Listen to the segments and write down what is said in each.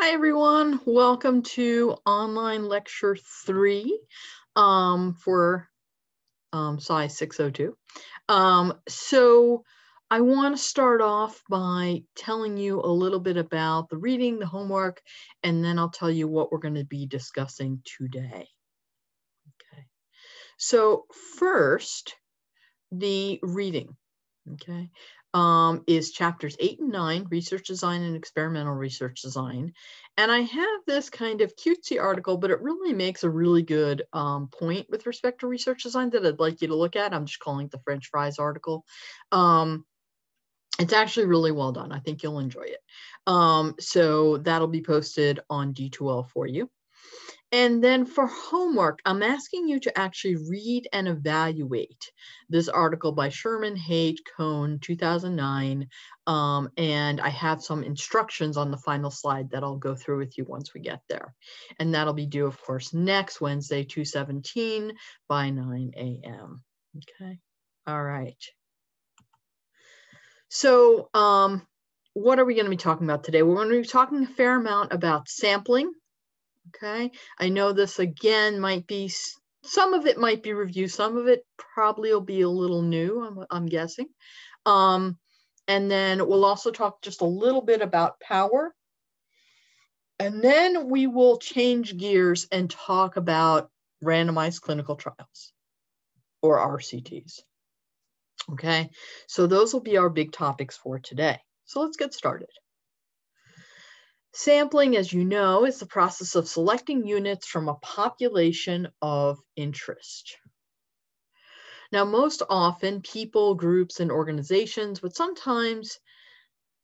Hi, everyone. Welcome to online lecture three um, for um, PSY 602. Um, so I want to start off by telling you a little bit about the reading, the homework, and then I'll tell you what we're going to be discussing today. Okay. So first, the reading. Okay um, is chapters eight and nine, research design and experimental research design. And I have this kind of cutesy article, but it really makes a really good um, point with respect to research design that I'd like you to look at. I'm just calling it the French fries article. Um, it's actually really well done. I think you'll enjoy it. Um, so that'll be posted on D2L for you. And then for homework, I'm asking you to actually read and evaluate this article by Sherman Haight Cohn, 2009. Um, and I have some instructions on the final slide that I'll go through with you once we get there. And that'll be due, of course, next Wednesday, 217 by 9 a.m. Okay. All right. So um, what are we going to be talking about today? We're going to be talking a fair amount about sampling Okay, I know this again might be, some of it might be review, some of it probably will be a little new, I'm, I'm guessing. Um, and then we'll also talk just a little bit about power. And then we will change gears and talk about randomized clinical trials or RCTs. Okay, so those will be our big topics for today. So let's get started. Sampling, as you know, is the process of selecting units from a population of interest. Now, most often people, groups, and organizations, but sometimes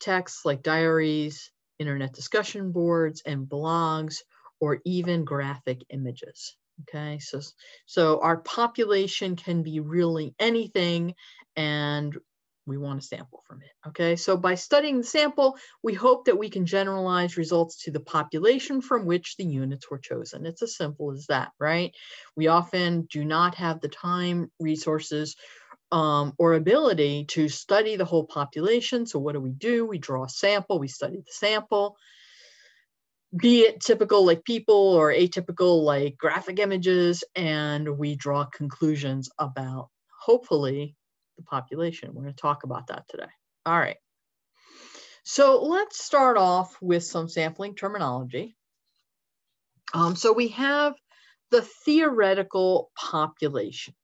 texts like diaries, internet discussion boards, and blogs, or even graphic images. Okay, so, so our population can be really anything, and we want to sample from it. Okay, so by studying the sample, we hope that we can generalize results to the population from which the units were chosen. It's as simple as that, right? We often do not have the time, resources, um, or ability to study the whole population. So what do we do? We draw a sample, we study the sample, be it typical like people or atypical like graphic images, and we draw conclusions about hopefully the population. We're going to talk about that today. All right. So let's start off with some sampling terminology. Um, so we have the theoretical population.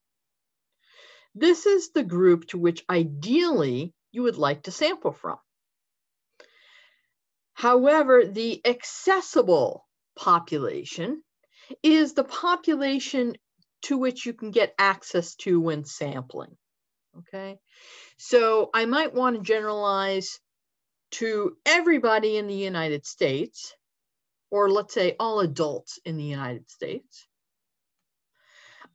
This is the group to which ideally you would like to sample from. However, the accessible population is the population to which you can get access to when sampling okay? So I might want to generalize to everybody in the United States, or let's say all adults in the United States.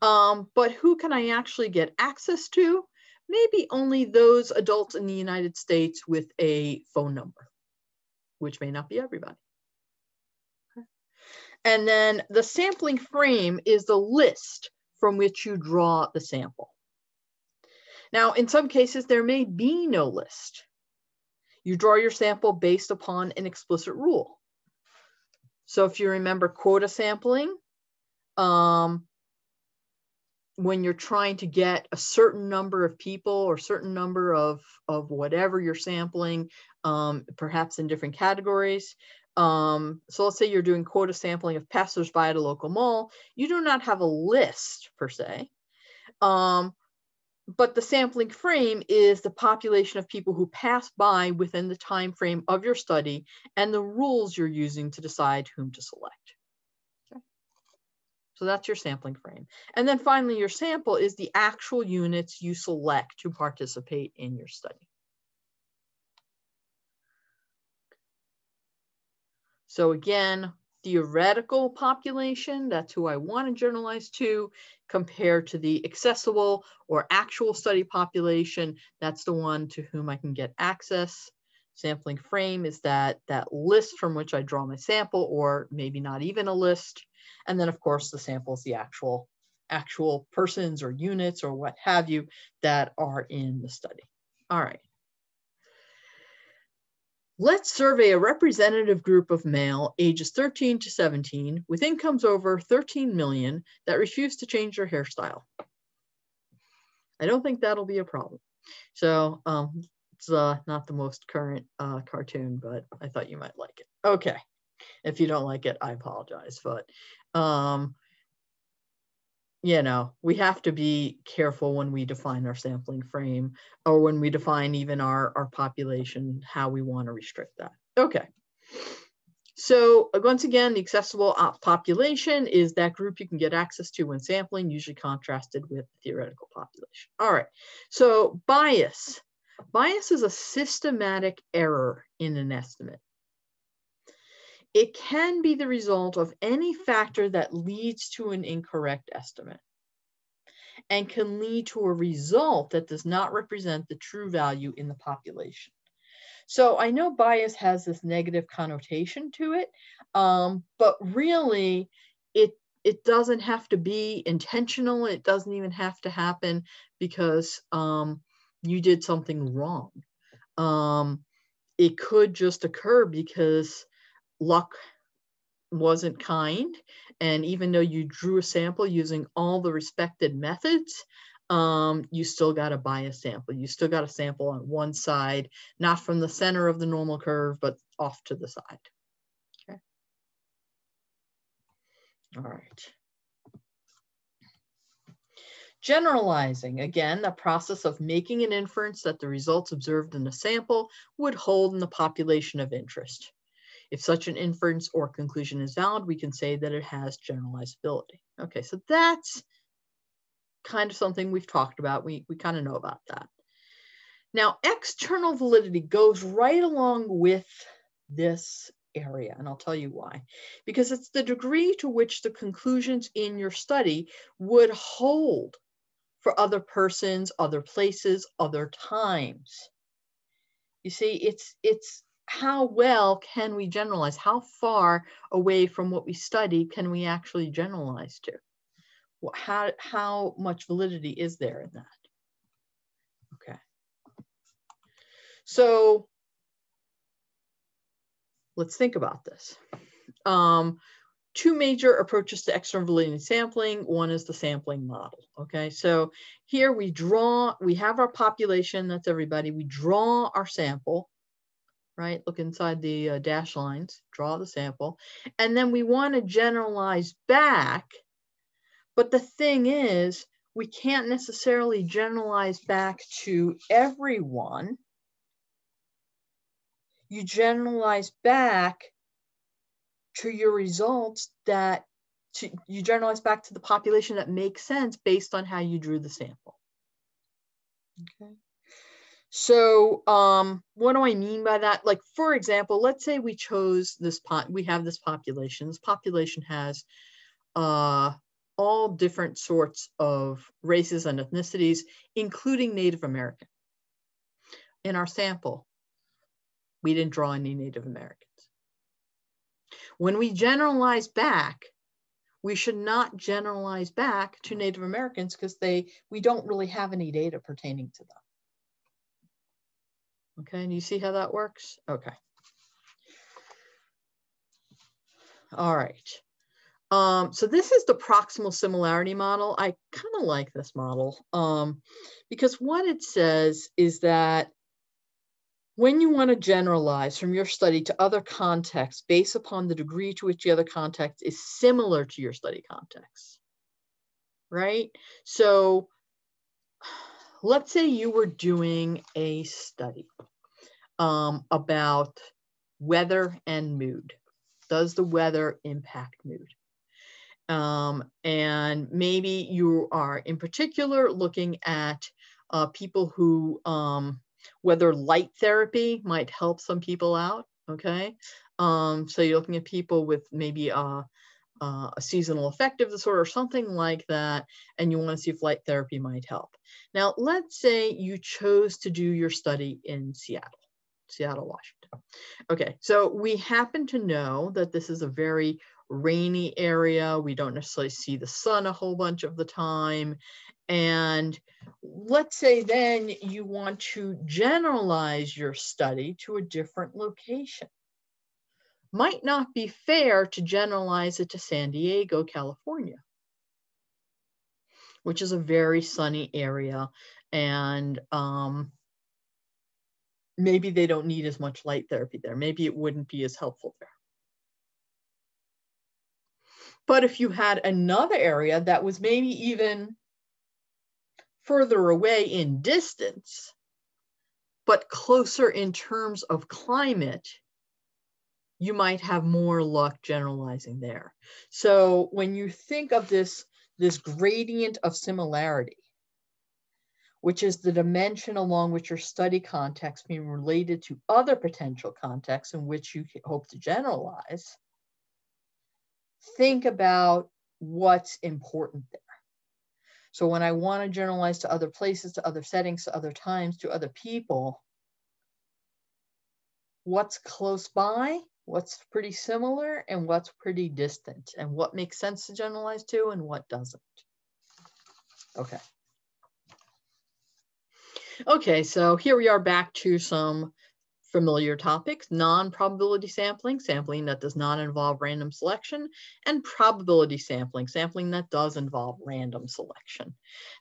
Um, but who can I actually get access to? Maybe only those adults in the United States with a phone number, which may not be everybody. And then the sampling frame is the list from which you draw the sample. Now, in some cases, there may be no list. You draw your sample based upon an explicit rule. So if you remember quota sampling, um, when you're trying to get a certain number of people or certain number of, of whatever you're sampling, um, perhaps in different categories. Um, so let's say you're doing quota sampling of passersby at a local mall. You do not have a list per se. Um, but the sampling frame is the population of people who pass by within the time frame of your study and the rules you're using to decide whom to select. Okay. So that's your sampling frame. And then finally, your sample is the actual units you select to participate in your study. So again, theoretical population, that's who I want to generalize to, compared to the accessible or actual study population, that's the one to whom I can get access. Sampling frame is that, that list from which I draw my sample, or maybe not even a list. And then of course the sample is the actual, actual persons or units or what have you that are in the study. All right. Let's survey a representative group of male ages 13 to 17 with incomes over 13 million that refuse to change their hairstyle. I don't think that'll be a problem. So um, it's uh, not the most current uh, cartoon, but I thought you might like it. Okay, if you don't like it, I apologize. But um, you know, we have to be careful when we define our sampling frame or when we define even our, our population, how we want to restrict that. Okay. So once again, the accessible population is that group you can get access to when sampling, usually contrasted with the theoretical population. All right, so bias. Bias is a systematic error in an estimate. It can be the result of any factor that leads to an incorrect estimate and can lead to a result that does not represent the true value in the population. So I know bias has this negative connotation to it, um, but really it it doesn't have to be intentional. It doesn't even have to happen because um, you did something wrong. Um, it could just occur because luck wasn't kind. And even though you drew a sample using all the respected methods, um, you still got a bias sample. You still got a sample on one side, not from the center of the normal curve, but off to the side. Okay. All right. Generalizing, again, the process of making an inference that the results observed in the sample would hold in the population of interest. If such an inference or conclusion is valid, we can say that it has generalizability. Okay, so that's kind of something we've talked about. We, we kind of know about that. Now, external validity goes right along with this area, and I'll tell you why. Because it's the degree to which the conclusions in your study would hold for other persons, other places, other times. You see, it's, it's how well can we generalize? How far away from what we study can we actually generalize to? How, how much validity is there in that? Okay. So let's think about this. Um, two major approaches to external validity sampling. One is the sampling model. Okay, so here we draw, we have our population, that's everybody. We draw our sample right? Look inside the uh, dash lines, draw the sample. And then we want to generalize back. But the thing is, we can't necessarily generalize back to everyone. You generalize back to your results that to, you generalize back to the population that makes sense based on how you drew the sample. Okay. So um, what do I mean by that? Like, for example, let's say we chose this pot, we have this population. This population has uh, all different sorts of races and ethnicities, including Native American. In our sample, we didn't draw any Native Americans. When we generalize back, we should not generalize back to Native Americans because they we don't really have any data pertaining to them. Okay, and you see how that works? Okay. All right. Um, so this is the proximal similarity model. I kind of like this model um, because what it says is that when you want to generalize from your study to other contexts based upon the degree to which the other context is similar to your study context, right? So let's say you were doing a study um, about weather and mood. Does the weather impact mood? Um, and maybe you are in particular looking at uh, people who, um, whether light therapy might help some people out, okay? Um, so you're looking at people with maybe a, uh, a seasonal affective disorder or something like that, and you want to see if light therapy might help. Now, let's say you chose to do your study in Seattle, Seattle, Washington. Okay, so we happen to know that this is a very rainy area. We don't necessarily see the sun a whole bunch of the time. And let's say then you want to generalize your study to a different location. Might not be fair to generalize it to San Diego, California, which is a very sunny area. And um, maybe they don't need as much light therapy there. Maybe it wouldn't be as helpful there. But if you had another area that was maybe even further away in distance, but closer in terms of climate, you might have more luck generalizing there. So when you think of this, this gradient of similarity, which is the dimension along which your study context being related to other potential contexts in which you hope to generalize, think about what's important there. So when I want to generalize to other places, to other settings, to other times, to other people, what's close by, what's pretty similar, and what's pretty distant, and what makes sense to generalize to and what doesn't. Okay. Okay, so here we are back to some familiar topics, non-probability sampling, sampling that does not involve random selection, and probability sampling, sampling that does involve random selection.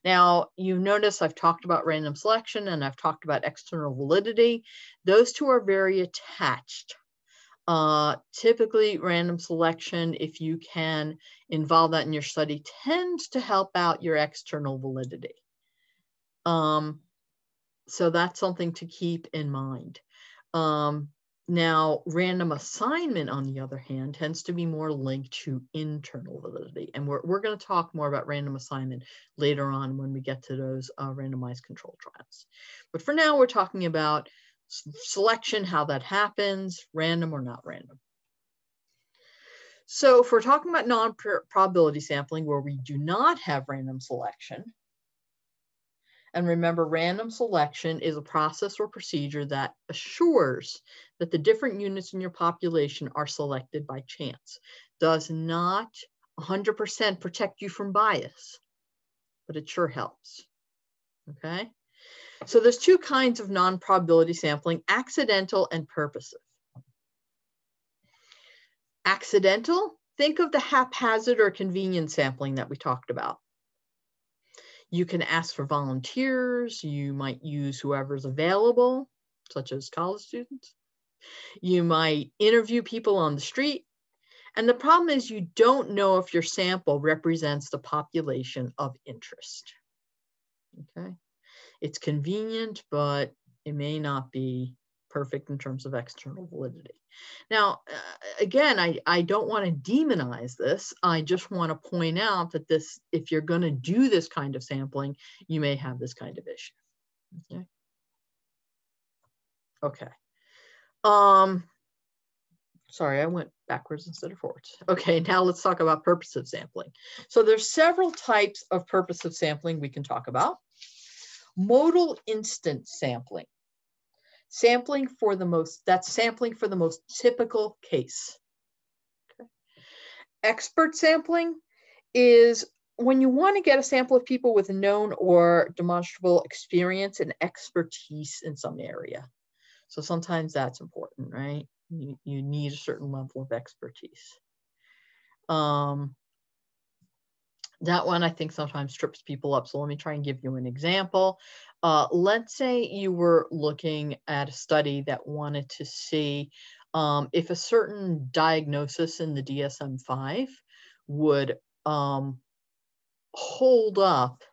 Now, you notice I've talked about random selection and I've talked about external validity. Those two are very attached. Uh, typically, random selection, if you can involve that in your study, tends to help out your external validity. Um, so that's something to keep in mind. Um, now, random assignment, on the other hand, tends to be more linked to internal validity. And we're, we're going to talk more about random assignment later on when we get to those uh, randomized control trials. But for now, we're talking about selection, how that happens, random or not random. So if we're talking about non-probability sampling where we do not have random selection, and remember, random selection is a process or procedure that assures that the different units in your population are selected by chance. Does not 100% protect you from bias, but it sure helps. Okay? So there's two kinds of non-probability sampling, accidental and purposive. Accidental, think of the haphazard or convenience sampling that we talked about. You can ask for volunteers. You might use whoever's available, such as college students. You might interview people on the street. And the problem is you don't know if your sample represents the population of interest. Okay. It's convenient, but it may not be perfect in terms of external validity. Now, uh, again, I, I don't want to demonize this. I just want to point out that this, if you're going to do this kind of sampling, you may have this kind of issue. Okay. Okay. Um, sorry, I went backwards instead of forwards. Okay, now let's talk about purposive sampling. So there's several types of purposive sampling we can talk about. Modal instance sampling sampling for the most, that's sampling for the most typical case. Okay. Expert sampling is when you want to get a sample of people with known or demonstrable experience and expertise in some area. So sometimes that's important, right? You, you need a certain level of expertise. Um, that one I think sometimes trips people up. So let me try and give you an example. Uh, let's say you were looking at a study that wanted to see um, if a certain diagnosis in the DSM-5 would um, hold up,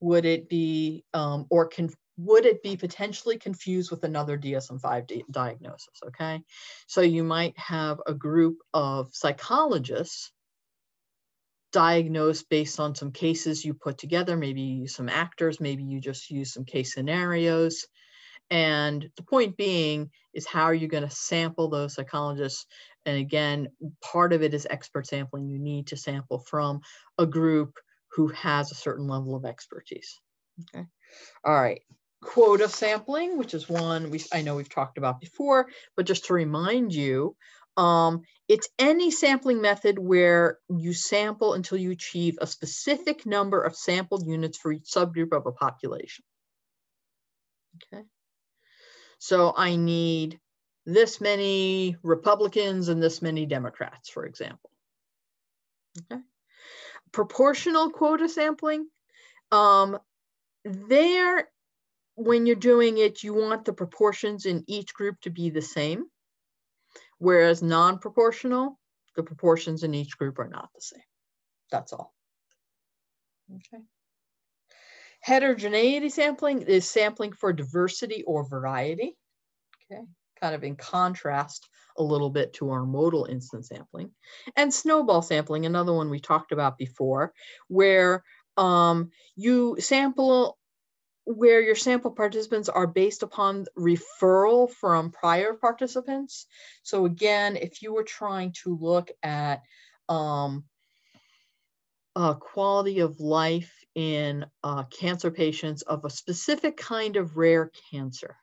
would it be, um, or can, would it be potentially confused with another DSM-5 diagnosis, okay? So you might have a group of psychologists diagnosed based on some cases you put together. Maybe you use some actors, maybe you just use some case scenarios. And the point being is how are you going to sample those psychologists? And again, part of it is expert sampling. You need to sample from a group who has a certain level of expertise. Okay. All right. Quota sampling, which is one we I know we've talked about before, but just to remind you, Um, it's any sampling method where you sample until you achieve a specific number of sampled units for each subgroup of a population. Okay. So I need this many Republicans and this many Democrats, for example. Okay. Proportional quota sampling, um, there, when you're doing it, you want the proportions in each group to be the same. Whereas non-proportional, the proportions in each group are not the same. That's all. Okay. Heterogeneity sampling is sampling for diversity or variety. Okay, kind of in contrast a little bit to our modal instance sampling. And snowball sampling, another one we talked about before, where um, you sample where your sample participants are based upon referral from prior participants. So again, if you were trying to look at um, uh, quality of life in uh, cancer patients of a specific kind of rare cancer,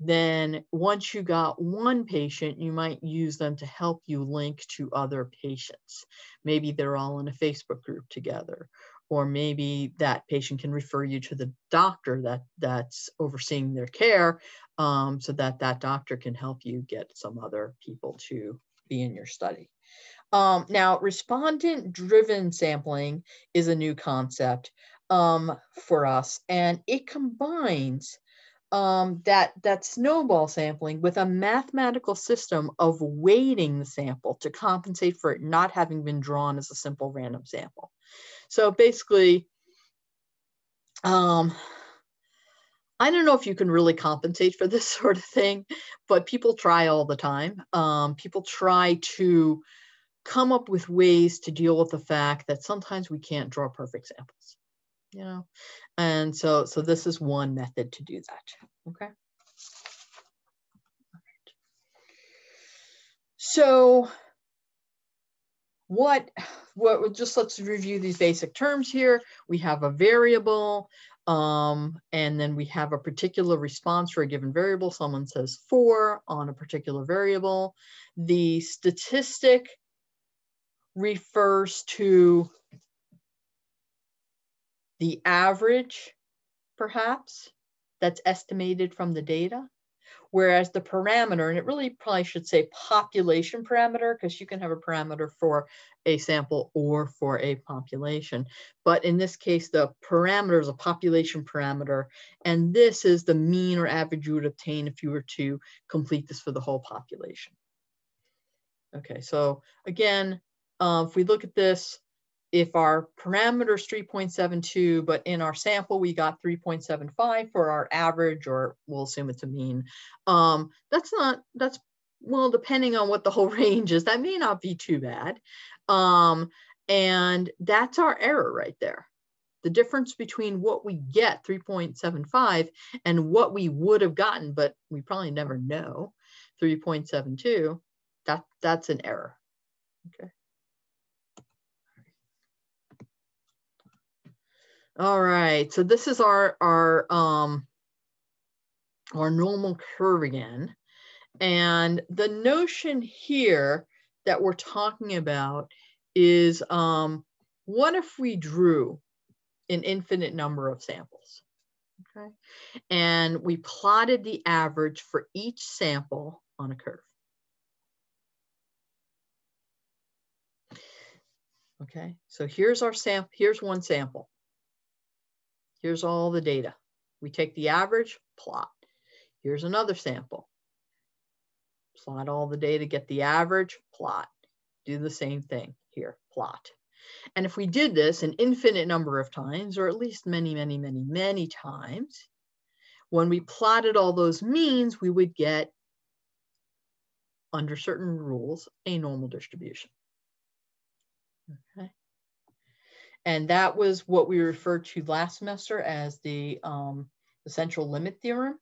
then once you got one patient, you might use them to help you link to other patients. Maybe they're all in a Facebook group together, or maybe that patient can refer you to the doctor that that's overseeing their care um, so that that doctor can help you get some other people to be in your study. Um, now, respondent driven sampling is a new concept um, for us, and it combines um, that, that snowball sampling with a mathematical system of weighting the sample to compensate for it not having been drawn as a simple random sample. So basically, um, I don't know if you can really compensate for this sort of thing, but people try all the time. Um, people try to come up with ways to deal with the fact that sometimes we can't draw perfect samples, you know? And so, so this is one method to do that, okay? So what, what, just let's review these basic terms here. We have a variable, um, and then we have a particular response for a given variable. Someone says four on a particular variable. The statistic refers to the average, perhaps, that's estimated from the data. Whereas the parameter, and it really probably should say population parameter, because you can have a parameter for a sample or for a population. But in this case, the parameter is a population parameter, and this is the mean or average you would obtain if you were to complete this for the whole population. Okay, so again, uh, if we look at this, if our parameter is 3.72, but in our sample, we got 3.75 for our average, or we'll assume it's a mean, um, that's not, that's, well, depending on what the whole range is, that may not be too bad. Um, and that's our error right there. The difference between what we get, 3.75, and what we would have gotten, but we probably never know, 3.72, that, that's an error, okay? All right, so this is our, our, um, our normal curve again. And the notion here that we're talking about is um, what if we drew an infinite number of samples? Okay, and we plotted the average for each sample on a curve. Okay, so here's our sample, here's one sample. Here's all the data. We take the average, plot. Here's another sample. Plot all the data, get the average, plot. Do the same thing here, plot. And if we did this an infinite number of times, or at least many, many, many, many times, when we plotted all those means, we would get, under certain rules, a normal distribution. Okay. And that was what we referred to last semester as the, um, the central limit theorem,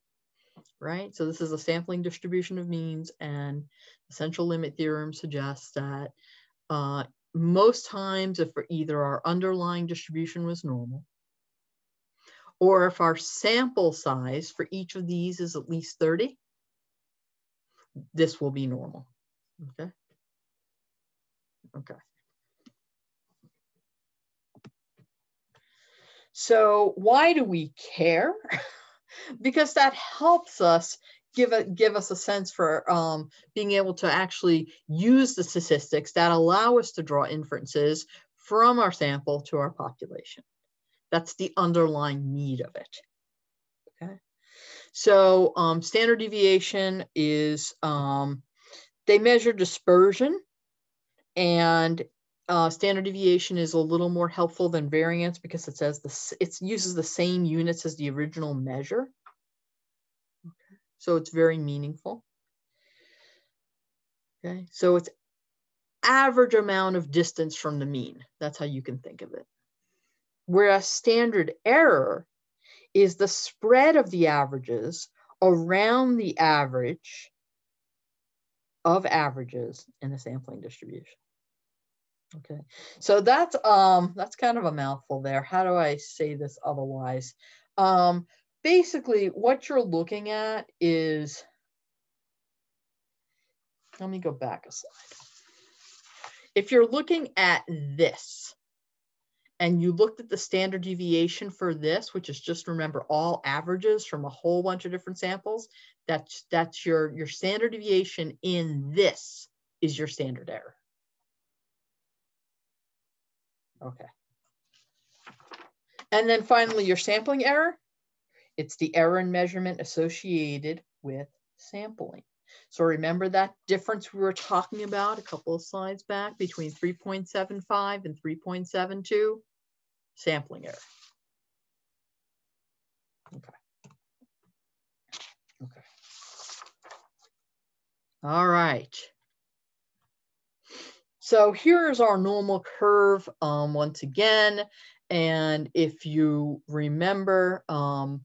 right? So this is a sampling distribution of means and the central limit theorem suggests that uh, most times if either our underlying distribution was normal or if our sample size for each of these is at least 30, this will be normal, Okay. Okay. So why do we care? because that helps us give a, give us a sense for um, being able to actually use the statistics that allow us to draw inferences from our sample to our population. That's the underlying need of it. Okay. So um, standard deviation is, um, they measure dispersion and uh, standard deviation is a little more helpful than variance because it says the, it uses the same units as the original measure. Okay. So it's very meaningful. Okay, so it's average amount of distance from the mean. That's how you can think of it. Whereas standard error is the spread of the averages around the average of averages in the sampling distribution. Okay, so that's um that's kind of a mouthful there. How do I say this otherwise? Um, basically, what you're looking at is. Let me go back a slide. If you're looking at this, and you looked at the standard deviation for this, which is just remember all averages from a whole bunch of different samples, that's that's your your standard deviation in this is your standard error. Okay. And then finally, your sampling error. It's the error in measurement associated with sampling. So remember that difference we were talking about a couple of slides back between 3.75 and 3.72? Sampling error. Okay. Okay. All right. So here's our normal curve um, once again. And if you remember, um,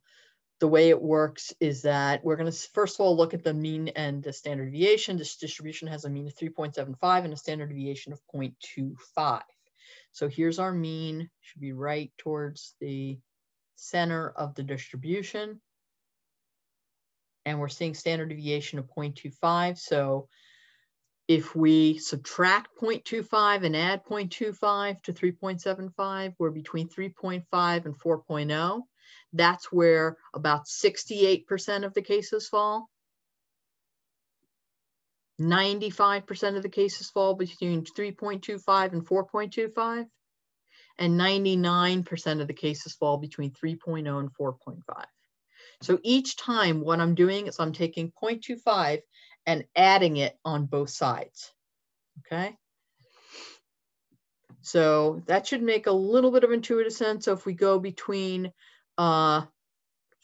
the way it works is that we're going to first of all look at the mean and the standard deviation. This distribution has a mean of 3.75 and a standard deviation of 0.25. So here's our mean, should be right towards the center of the distribution. And we're seeing standard deviation of 0.25. So if we subtract 0.25 and add 0.25 to 3.75, we're between 3.5 and 4.0. That's where about 68% of the cases fall. 95% of the cases fall between 3.25 and 4.25. And 99% of the cases fall between 3.0 and 4.5. So each time what I'm doing is I'm taking 0.25 and adding it on both sides, okay? So that should make a little bit of intuitive sense. So if we go between uh,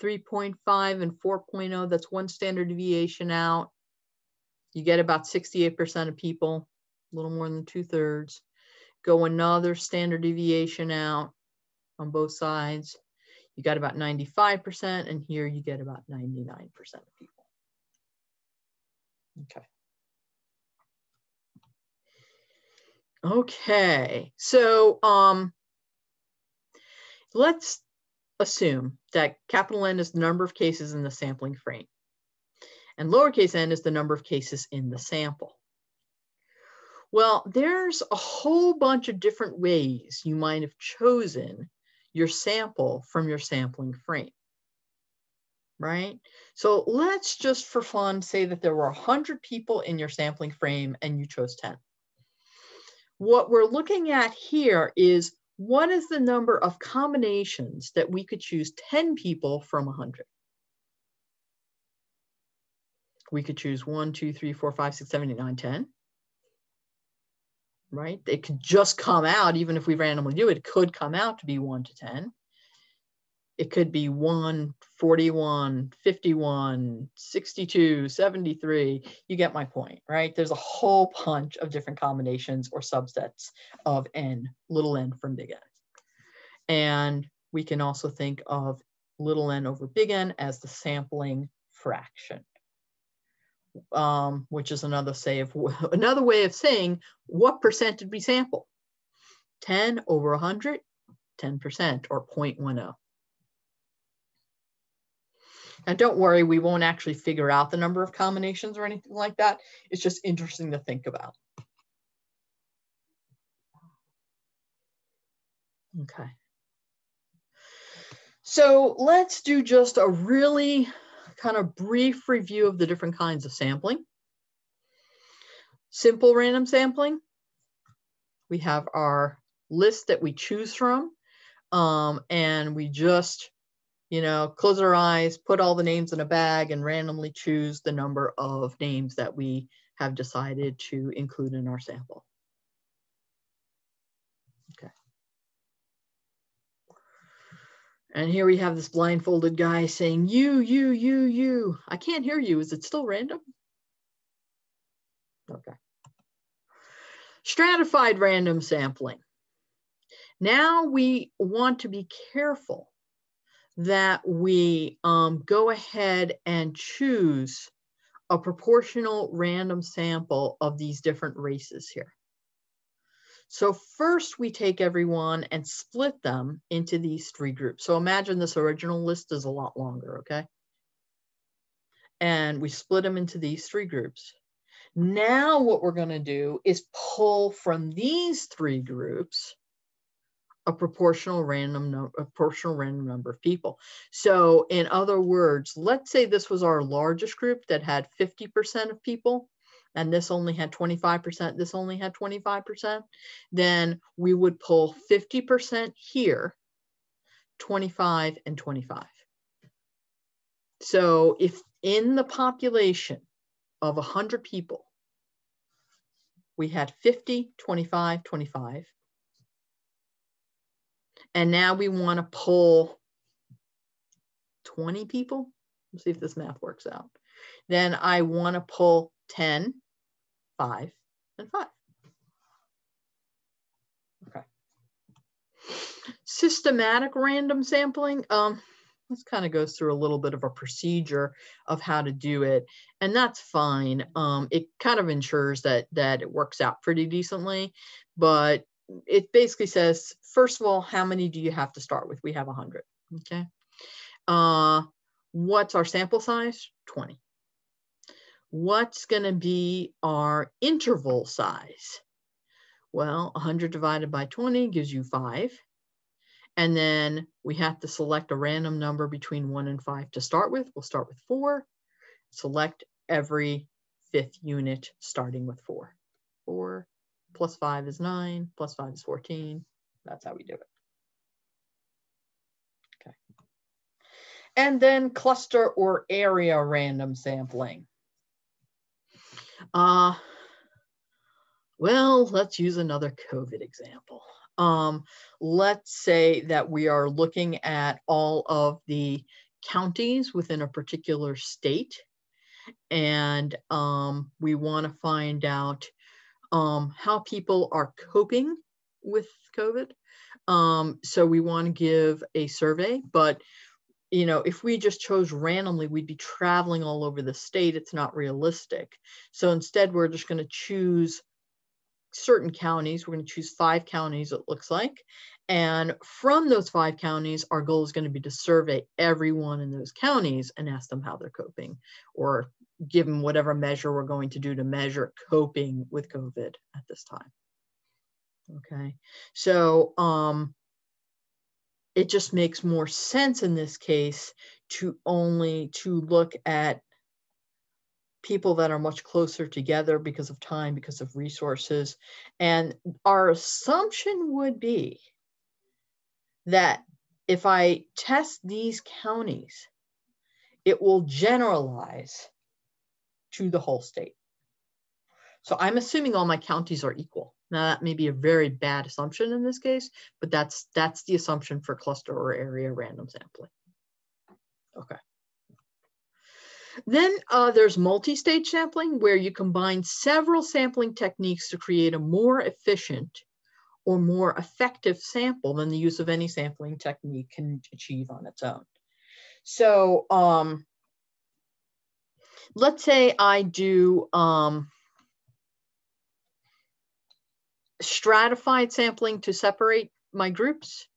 3.5 and 4.0, that's one standard deviation out. You get about 68% of people, a little more than two thirds. Go another standard deviation out on both sides. You got about 95%, and here you get about 99% of people. Okay. Okay, so um, let's assume that capital N is the number of cases in the sampling frame and lowercase n is the number of cases in the sample. Well, there's a whole bunch of different ways you might have chosen your sample from your sampling frame right? So let's just for fun say that there were 100 people in your sampling frame and you chose 10. What we're looking at here is what is the number of combinations that we could choose 10 people from 100? We could choose 1, 2, 3, 4, 5, 6, 7, 8, 9, 10. Right? It could just come out, even if we randomly do it, it could come out to be 1 to 10 it could be 1, 41, 51, 62, 73. You get my point, right? There's a whole bunch of different combinations or subsets of n, little n from big N. And we can also think of little n over big N as the sampling fraction. Um, which is another say of another way of saying what percent did we sample? 10 over 100, 10% or 0.10. And don't worry, we won't actually figure out the number of combinations or anything like that. It's just interesting to think about. Okay. So let's do just a really kind of brief review of the different kinds of sampling. Simple random sampling. We have our list that we choose from um, and we just, you know, close our eyes, put all the names in a bag and randomly choose the number of names that we have decided to include in our sample. Okay. And here we have this blindfolded guy saying, you, you, you, you. I can't hear you. Is it still random? Okay. Stratified random sampling. Now we want to be careful that we um, go ahead and choose a proportional random sample of these different races here. So first we take everyone and split them into these three groups. So imagine this original list is a lot longer, okay? And we split them into these three groups. Now what we're gonna do is pull from these three groups a proportional random number, a proportional random number of people. So in other words, let's say this was our largest group that had 50% of people and this only had 25%, this only had 25%, then we would pull 50% here, 25 and 25. So if in the population of 100 people, we had 50, 25, 25, and now we want to pull 20 people. Let's see if this math works out. Then I want to pull 10, 5, and 5. Okay. Systematic random sampling. Um, this kind of goes through a little bit of a procedure of how to do it and that's fine um, it kind of ensures that that it works out pretty decently but it basically says, first of all, how many do you have to start with? We have 100, okay? Uh, what's our sample size? 20. What's gonna be our interval size? Well, 100 divided by 20 gives you five. And then we have to select a random number between one and five to start with. We'll start with four. Select every fifth unit starting with four. Four, plus five is nine, plus five is 14. That's how we do it. Okay. And then cluster or area random sampling. Uh, well, let's use another COVID example. Um, let's say that we are looking at all of the counties within a particular state and um, we want to find out um, how people are coping with COVID. Um, so we want to give a survey, but you know, if we just chose randomly, we'd be traveling all over the state. It's not realistic. So instead, we're just going to choose certain counties. We're going to choose five counties, it looks like. And from those five counties, our goal is going to be to survey everyone in those counties and ask them how they're coping or given whatever measure we're going to do to measure coping with COVID at this time. Okay, so um, it just makes more sense in this case to only to look at people that are much closer together because of time, because of resources. And our assumption would be that if I test these counties, it will generalize to the whole state. So I'm assuming all my counties are equal. Now that may be a very bad assumption in this case, but that's that's the assumption for cluster or area random sampling. Okay. Then uh, there's multi-stage sampling where you combine several sampling techniques to create a more efficient or more effective sample than the use of any sampling technique can achieve on its own. So um, let's say I do um, stratified sampling to separate my groups.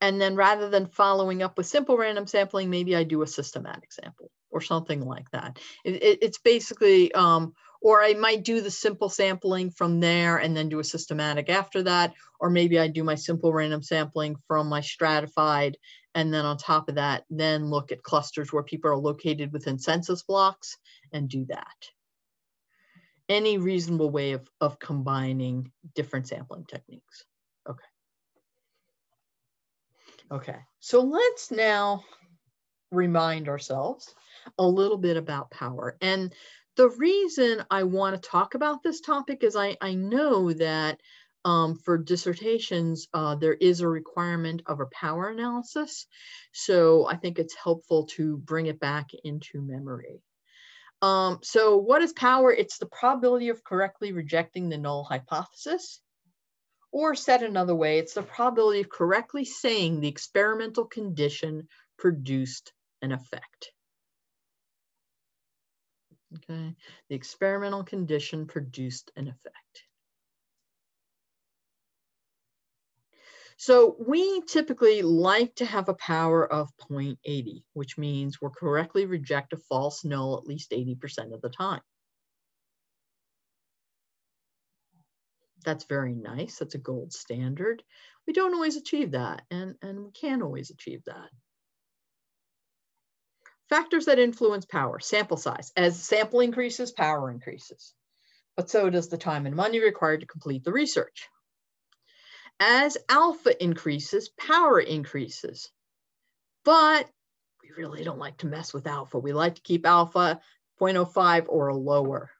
And then rather than following up with simple random sampling, maybe I do a systematic sample or something like that. It, it, it's basically, um, or I might do the simple sampling from there and then do a systematic after that. Or maybe I do my simple random sampling from my stratified. And then on top of that, then look at clusters where people are located within census blocks and do that. Any reasonable way of, of combining different sampling techniques. Okay. Okay, so let's now remind ourselves a little bit about power. And the reason I want to talk about this topic is I, I know that um, for dissertations, uh, there is a requirement of a power analysis. So I think it's helpful to bring it back into memory. Um, so what is power? It's the probability of correctly rejecting the null hypothesis. Or said another way, it's the probability of correctly saying the experimental condition produced an effect. Okay, the experimental condition produced an effect. So we typically like to have a power of 0.80, which means we'll correctly reject a false null at least 80% of the time. that's very nice. That's a gold standard. We don't always achieve that, and, and we can't always achieve that. Factors that influence power, sample size. As sample increases, power increases. But so does the time and money required to complete the research. As alpha increases, power increases. But we really don't like to mess with alpha. We like to keep alpha 0.05 or lower.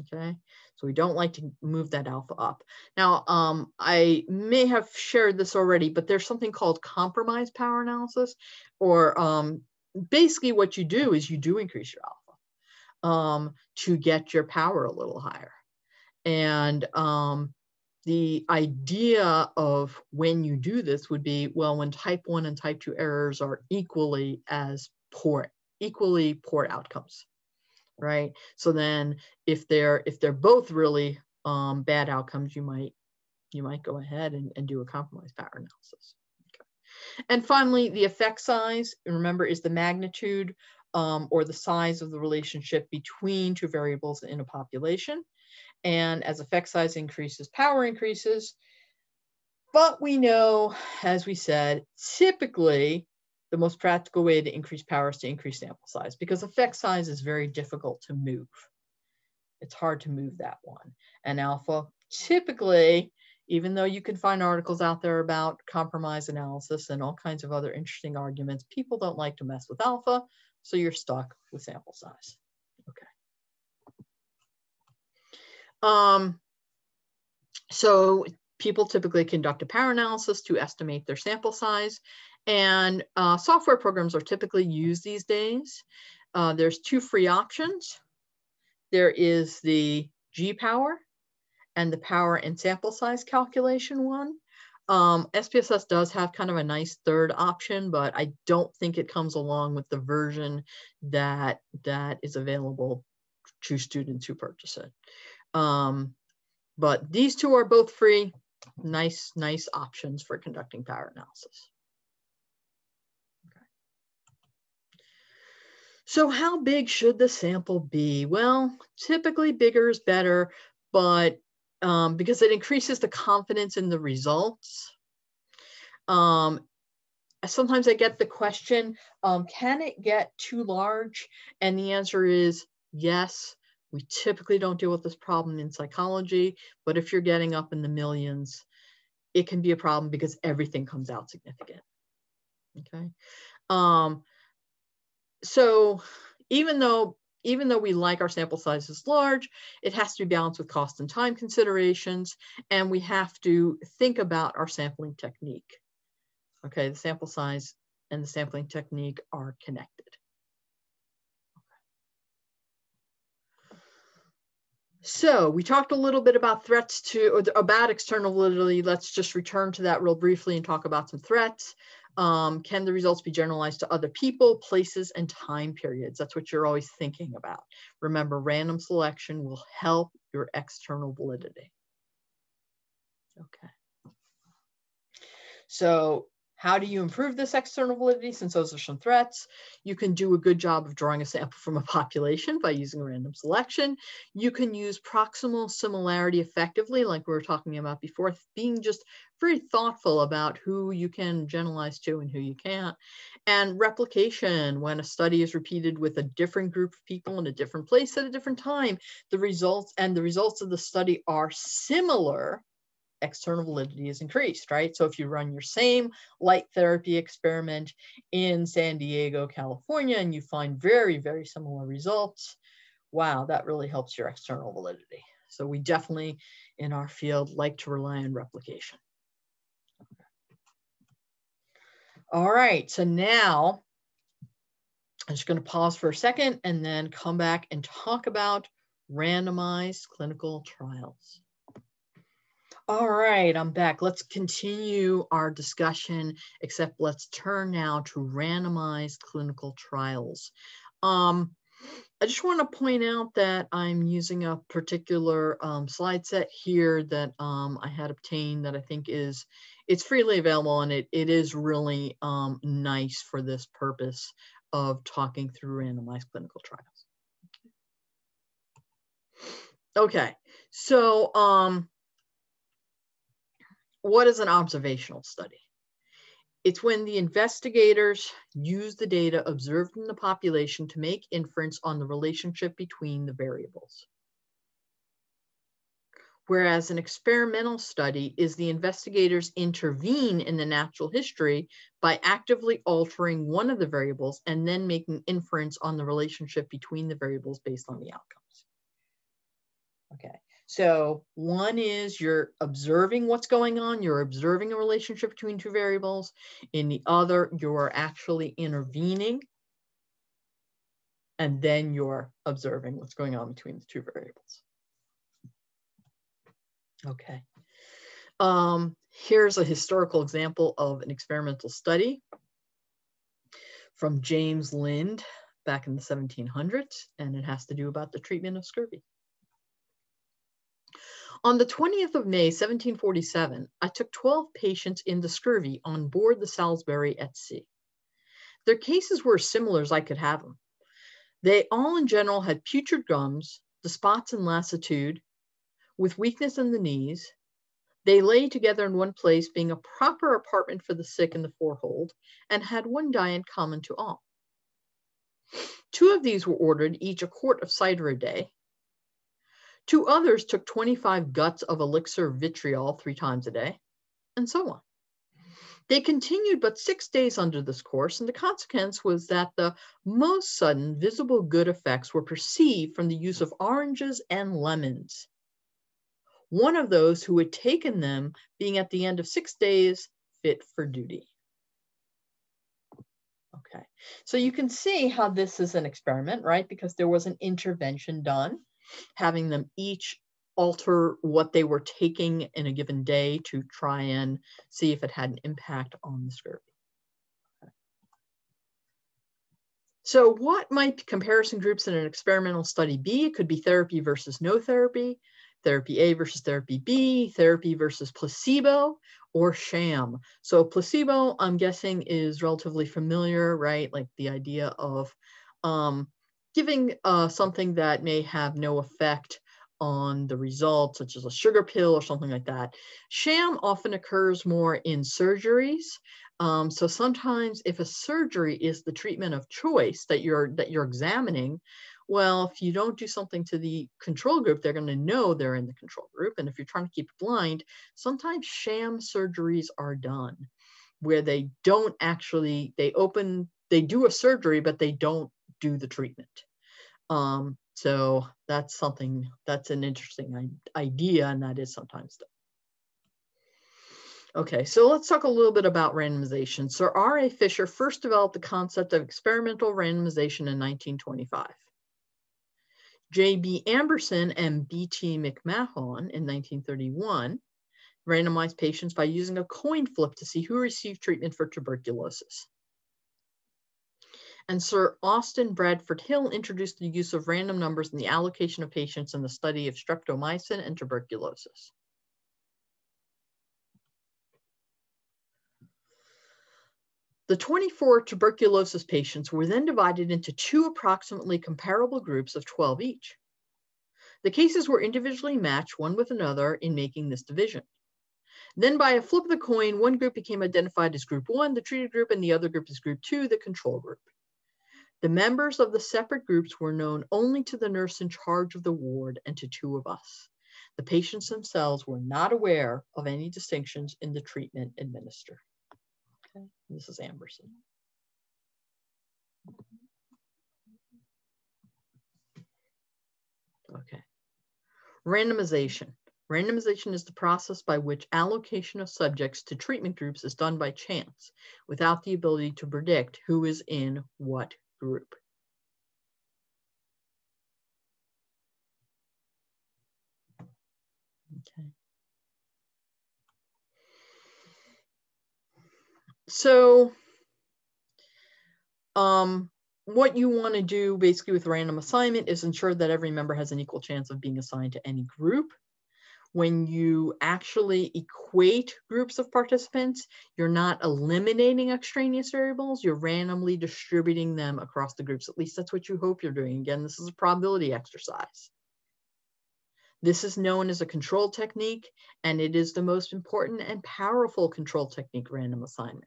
Okay, so we don't like to move that alpha up. Now, um, I may have shared this already, but there's something called compromise power analysis, or um, basically what you do is you do increase your alpha um, to get your power a little higher. And um, the idea of when you do this would be, well, when type one and type two errors are equally as poor, equally poor outcomes right? So then if they're if they're both really um, bad outcomes, you might you might go ahead and, and do a compromise power analysis. And finally, the effect size, remember, is the magnitude um, or the size of the relationship between two variables in a population. And as effect size increases, power increases. But we know, as we said, typically the most practical way to increase power is to increase sample size because effect size is very difficult to move. It's hard to move that one. And alpha, typically, even though you can find articles out there about compromise analysis and all kinds of other interesting arguments, people don't like to mess with alpha, so you're stuck with sample size. Okay. Um, so people typically conduct a power analysis to estimate their sample size. And uh, software programs are typically used these days. Uh, there's two free options. There is the G-Power and the power and sample size calculation one. Um, SPSS does have kind of a nice third option, but I don't think it comes along with the version that that is available to students who purchase it. Um, but these two are both free. Nice, nice options for conducting power analysis. So how big should the sample be? Well, typically bigger is better, but um, because it increases the confidence in the results. Um, sometimes I get the question, um, can it get too large? And the answer is yes. We typically don't deal with this problem in psychology, but if you're getting up in the millions, it can be a problem because everything comes out significant. Okay. Um, so even though even though we like our sample sizes large, it has to be balanced with cost and time considerations, and we have to think about our sampling technique. Okay, the sample size and the sampling technique are connected. So we talked a little bit about threats to, about external validity. Let's just return to that real briefly and talk about some threats. Um, can the results be generalized to other people, places, and time periods? That's what you're always thinking about. Remember, random selection will help your external validity. Okay. So how do you improve this external validity since those are some threats? You can do a good job of drawing a sample from a population by using random selection. You can use proximal similarity effectively, like we were talking about before, being just very thoughtful about who you can generalize to and who you can't. And replication, when a study is repeated with a different group of people in a different place at a different time, the results and the results of the study are similar external validity is increased, right? So if you run your same light therapy experiment in San Diego, California, and you find very, very similar results, wow, that really helps your external validity. So we definitely, in our field, like to rely on replication. All right, so now I'm just gonna pause for a second and then come back and talk about randomized clinical trials. All right, I'm back. Let's continue our discussion, except let's turn now to randomized clinical trials. Um, I just want to point out that I'm using a particular um, slide set here that um, I had obtained that I think is, it's freely available and it, it is really um, nice for this purpose of talking through randomized clinical trials. Okay, so um, what is an observational study? It's when the investigators use the data observed in the population to make inference on the relationship between the variables. Whereas an experimental study is the investigators intervene in the natural history by actively altering one of the variables and then making inference on the relationship between the variables based on the outcomes. Okay, so one is you're observing what's going on, you're observing a relationship between two variables. In the other, you're actually intervening and then you're observing what's going on between the two variables. Okay. Um, here's a historical example of an experimental study from James Lind back in the 1700s, and it has to do about the treatment of scurvy. On the 20th of May, 1747, I took 12 patients into scurvy on board the Salisbury at sea. Their cases were as similar as I could have them. They all in general had putrid gums, the spots and lassitude, with weakness in the knees. They lay together in one place, being a proper apartment for the sick in the forehold, and had one diet common to all. Two of these were ordered, each a quart of cider a day, Two others took 25 guts of elixir vitriol three times a day, and so on. They continued but six days under this course, and the consequence was that the most sudden visible good effects were perceived from the use of oranges and lemons. One of those who had taken them being at the end of six days fit for duty. Okay, so you can see how this is an experiment, right? Because there was an intervention done having them each alter what they were taking in a given day to try and see if it had an impact on the scurvy. So what might comparison groups in an experimental study be? It could be therapy versus no therapy, therapy A versus therapy B, therapy versus placebo, or sham. So placebo, I'm guessing, is relatively familiar, right? Like the idea of um, giving uh, something that may have no effect on the results, such as a sugar pill or something like that. Sham often occurs more in surgeries. Um, so sometimes if a surgery is the treatment of choice that you're that you're examining, well, if you don't do something to the control group, they're going to know they're in the control group. And if you're trying to keep it blind, sometimes sham surgeries are done where they don't actually, they open, they do a surgery, but they don't do the treatment. Um, so that's something that's an interesting idea, and that is sometimes done. Okay, so let's talk a little bit about randomization. So R.A. Fisher first developed the concept of experimental randomization in 1925. J.B. Amberson and B.T. McMahon in 1931 randomized patients by using a coin flip to see who received treatment for tuberculosis and Sir Austin Bradford Hill introduced the use of random numbers in the allocation of patients in the study of streptomycin and tuberculosis. The 24 tuberculosis patients were then divided into two approximately comparable groups of 12 each. The cases were individually matched one with another in making this division. Then by a flip of the coin, one group became identified as group one, the treated group, and the other group as group two, the control group. The members of the separate groups were known only to the nurse in charge of the ward and to two of us. The patients themselves were not aware of any distinctions in the treatment administered. Okay, this is Amberson. Okay. Randomization. Randomization is the process by which allocation of subjects to treatment groups is done by chance, without the ability to predict who is in what group. Okay. So, um, what you want to do basically with random assignment is ensure that every member has an equal chance of being assigned to any group when you actually equate groups of participants, you're not eliminating extraneous variables, you're randomly distributing them across the groups. At least that's what you hope you're doing. Again, this is a probability exercise. This is known as a control technique, and it is the most important and powerful control technique, random assignment.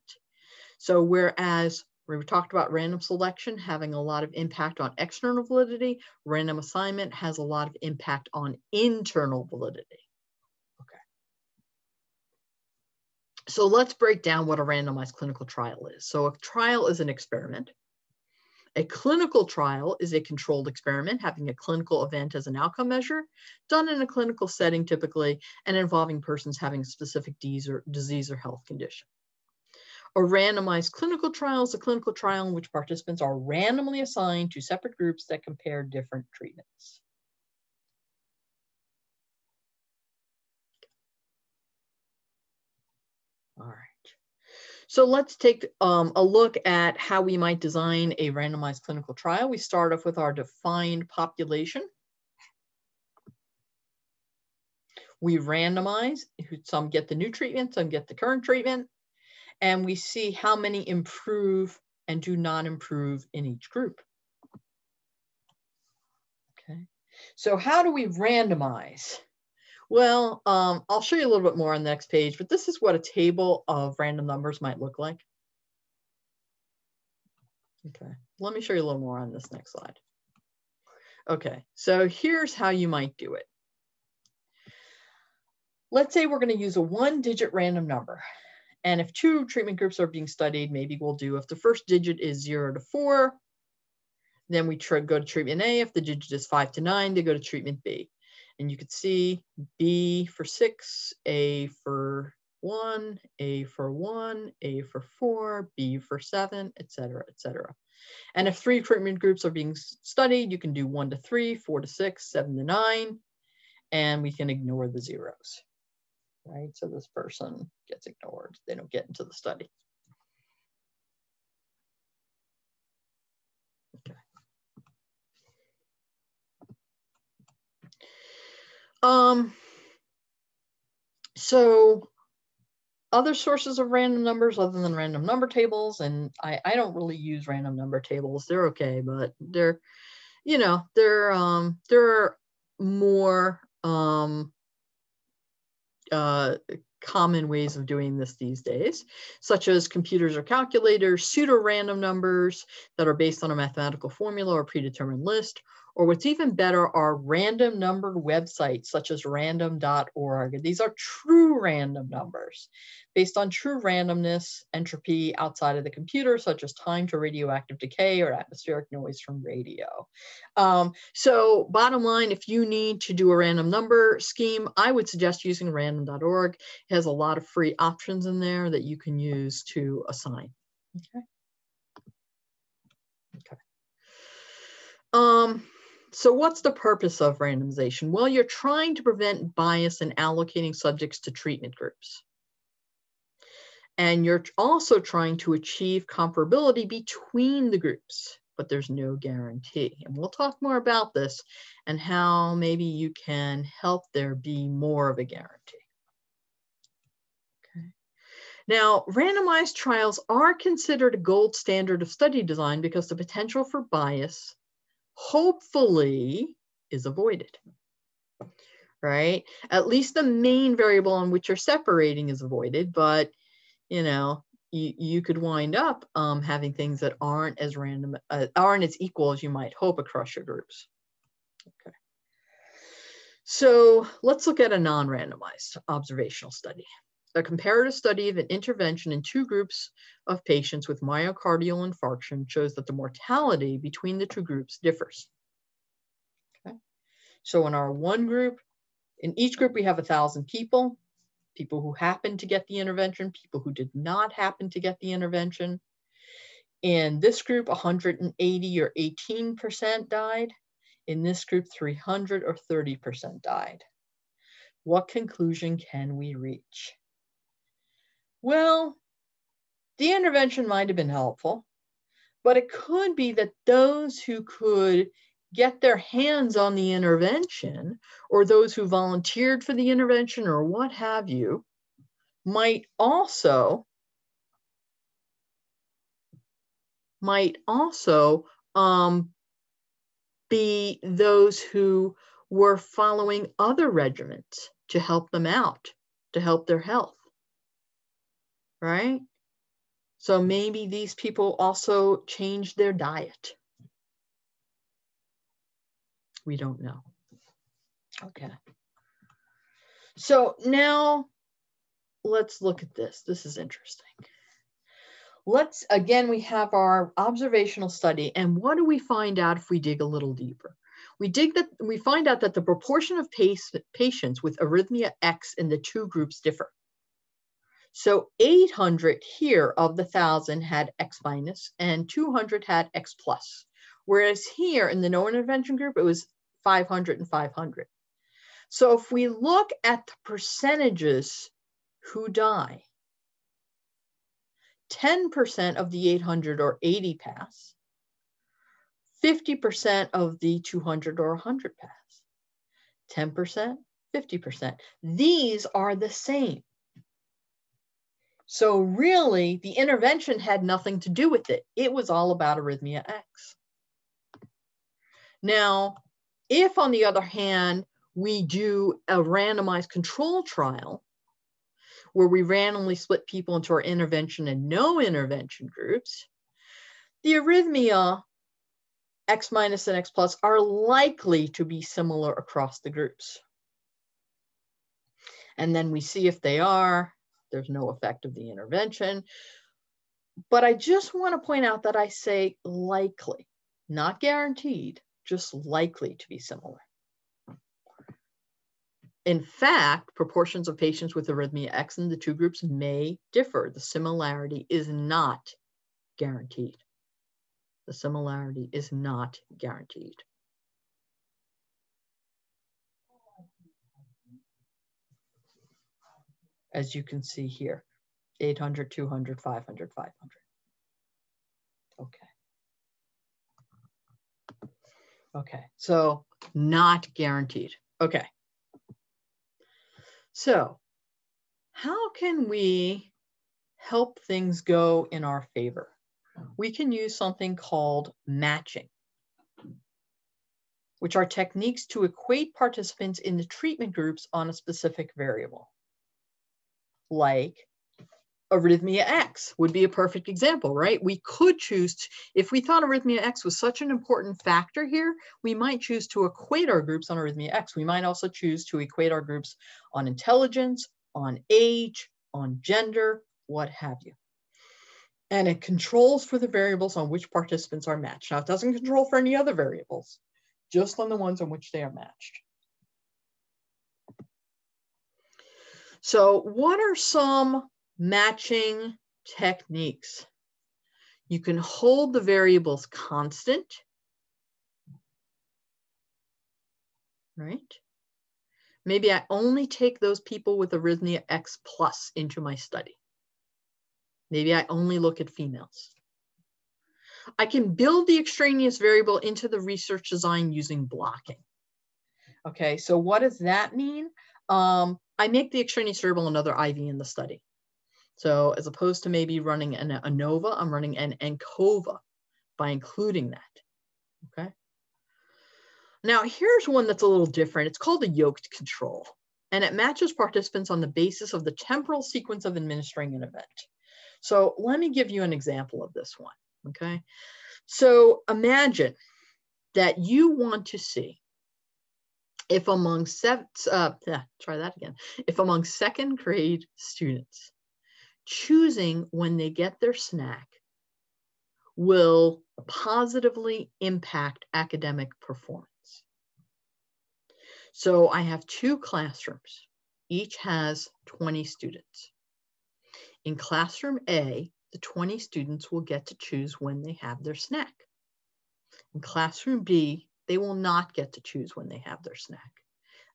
So whereas we talked about random selection having a lot of impact on external validity, random assignment has a lot of impact on internal validity. So let's break down what a randomized clinical trial is. So a trial is an experiment. A clinical trial is a controlled experiment having a clinical event as an outcome measure, done in a clinical setting typically, and involving persons having a specific disease or, disease or health condition. A randomized clinical trial is a clinical trial in which participants are randomly assigned to separate groups that compare different treatments. All right. So let's take um, a look at how we might design a randomized clinical trial. We start off with our defined population. We randomize, some get the new treatment, some get the current treatment, and we see how many improve and do not improve in each group. Okay, so how do we randomize? Well, um, I'll show you a little bit more on the next page, but this is what a table of random numbers might look like. Okay, let me show you a little more on this next slide. Okay, so here's how you might do it. Let's say we're going to use a one digit random number. And if two treatment groups are being studied, maybe we'll do if the first digit is zero to four, then we go to treatment A. If the digit is five to nine, they go to treatment B. And you could see B for six, A for one, A for one, A for four, B for seven, et cetera, et cetera. And if three treatment groups are being studied, you can do one to three, four to six, seven to nine, and we can ignore the zeros, right? So this person gets ignored. They don't get into the study. Um, so other sources of random numbers other than random number tables, and I, I don't really use random number tables. They're okay, but they're, you know, they're um, they're more um, uh, common ways of doing this these days, such as computers or calculators, pseudo-random numbers that are based on a mathematical formula or predetermined list, or what's even better are random numbered websites such as random.org. These are true random numbers based on true randomness, entropy outside of the computer, such as time to radioactive decay or atmospheric noise from radio. Um, so bottom line, if you need to do a random number scheme, I would suggest using random.org. It has a lot of free options in there that you can use to assign. Okay. Okay. Um, so what's the purpose of randomization? Well, you're trying to prevent bias in allocating subjects to treatment groups. And you're also trying to achieve comparability between the groups, but there's no guarantee. And we'll talk more about this and how maybe you can help there be more of a guarantee. Okay. Now, randomized trials are considered a gold standard of study design because the potential for bias, hopefully, is avoided. Right? At least the main variable on which you're separating is avoided, but you know, you, you could wind up um, having things that aren't as random, uh, aren't as equal as you might hope across your groups. Okay. So let's look at a non-randomized observational study. A comparative study of an intervention in two groups of patients with myocardial infarction shows that the mortality between the two groups differs. Okay. So in our one group, in each group we have a thousand people, people who happened to get the intervention, people who did not happen to get the intervention. In this group, 180 or 18% died. In this group, 300 or 30% died. What conclusion can we reach? Well, the intervention might have been helpful, but it could be that those who could get their hands on the intervention or those who volunteered for the intervention or what have you might also might also um, be those who were following other regimens to help them out, to help their health, right? So maybe these people also changed their diet we don't know. Okay. So now let's look at this. This is interesting. Let's, again, we have our observational study. And what do we find out if we dig a little deeper? We dig that we find out that the proportion of pace, patients with arrhythmia X in the two groups differ. So 800 here of the 1,000 had X minus and 200 had X plus. Whereas here in the no intervention group, it was 500 and 500. So if we look at the percentages who die, 10% of the 800 or 80 pass, 50% of the 200 or 100 pass, 10%, 50%. These are the same. So really, the intervention had nothing to do with it. It was all about arrhythmia X. Now, if, on the other hand, we do a randomized control trial where we randomly split people into our intervention and no intervention groups, the arrhythmia X minus and X plus are likely to be similar across the groups. And then we see if they are, there's no effect of the intervention. But I just want to point out that I say likely, not guaranteed, just likely to be similar. In fact, proportions of patients with arrhythmia X in the two groups may differ. The similarity is not guaranteed. The similarity is not guaranteed. As you can see here, 800, 200, 500, 500. Okay. Okay, so not guaranteed. Okay. So how can we help things go in our favor? We can use something called matching, which are techniques to equate participants in the treatment groups on a specific variable, like arrhythmia X would be a perfect example, right? We could choose, to, if we thought arrhythmia X was such an important factor here, we might choose to equate our groups on arrhythmia X. We might also choose to equate our groups on intelligence, on age, on gender, what have you. And it controls for the variables on which participants are matched. Now, it doesn't control for any other variables, just on the ones on which they are matched. So what are some matching techniques. You can hold the variables constant, right? Maybe I only take those people with arrhythmia X plus into my study. Maybe I only look at females. I can build the extraneous variable into the research design using blocking. Okay, so what does that mean? Um, I make the extraneous variable another IV in the study. So as opposed to maybe running an ANOVA, I'm running an ANCOVA by including that, okay? Now here's one that's a little different. It's called a yoked control, and it matches participants on the basis of the temporal sequence of administering an event. So let me give you an example of this one, okay? So imagine that you want to see if among seven, uh, try that again, if among second grade students, choosing when they get their snack will positively impact academic performance. So I have two classrooms, each has 20 students. In classroom A, the 20 students will get to choose when they have their snack. In classroom B, they will not get to choose when they have their snack.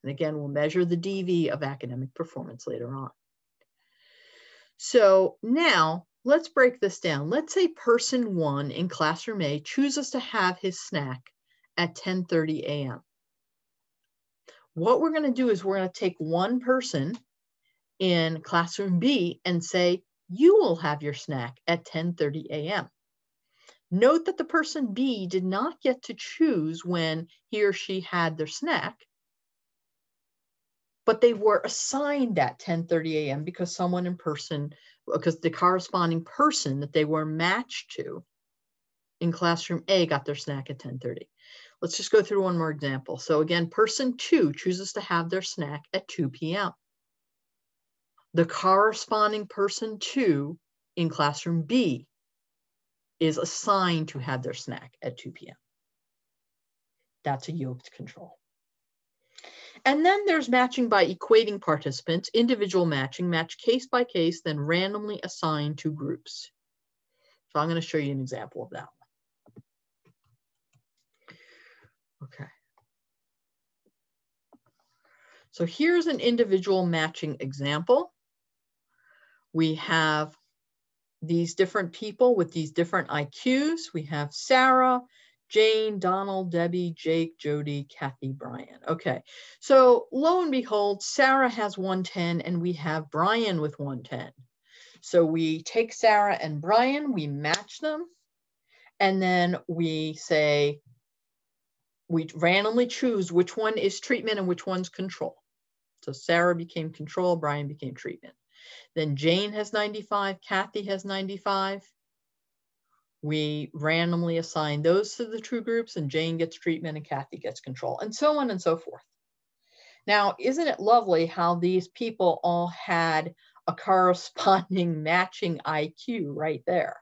And again, we'll measure the DV of academic performance later on. So now let's break this down. Let's say person one in classroom A chooses to have his snack at 10.30 a.m. What we're gonna do is we're gonna take one person in classroom B and say, you will have your snack at 10.30 a.m. Note that the person B did not get to choose when he or she had their snack, but they were assigned at 10.30 a.m. because someone in person, because the corresponding person that they were matched to in classroom A got their snack at 10.30. Let's just go through one more example. So again, person two chooses to have their snack at 2 p.m the corresponding person two in classroom B is assigned to have their snack at 2 p.m. That's a yoked control. And then there's matching by equating participants, individual matching, match case by case, then randomly assigned to groups. So I'm going to show you an example of that one. Okay. So here's an individual matching example we have these different people with these different IQs. We have Sarah, Jane, Donald, Debbie, Jake, Jody, Kathy, Brian. Okay, so lo and behold, Sarah has 110 and we have Brian with 110. So we take Sarah and Brian, we match them, and then we say, we randomly choose which one is treatment and which one's control. So Sarah became control, Brian became treatment. Then Jane has 95, Kathy has 95. We randomly assign those to the true groups and Jane gets treatment and Kathy gets control and so on and so forth. Now, isn't it lovely how these people all had a corresponding matching IQ right there?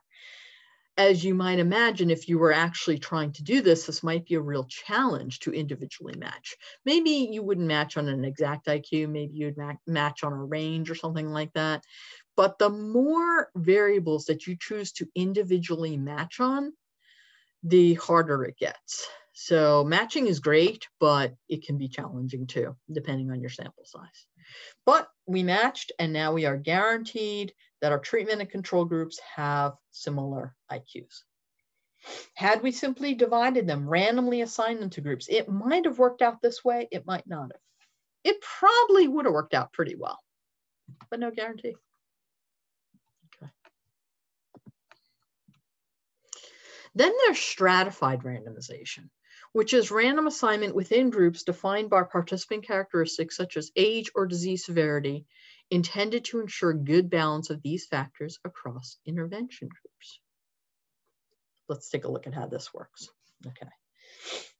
As you might imagine, if you were actually trying to do this, this might be a real challenge to individually match. Maybe you wouldn't match on an exact IQ, maybe you'd ma match on a range or something like that. But the more variables that you choose to individually match on, the harder it gets. So matching is great, but it can be challenging too, depending on your sample size. But we matched and now we are guaranteed that our treatment and control groups have similar IQs. Had we simply divided them, randomly assigned them to groups, it might have worked out this way, it might not have. It probably would have worked out pretty well, but no guarantee. Okay. Then there's stratified randomization, which is random assignment within groups defined by participant characteristics such as age or disease severity intended to ensure good balance of these factors across intervention groups. Let's take a look at how this works. Okay,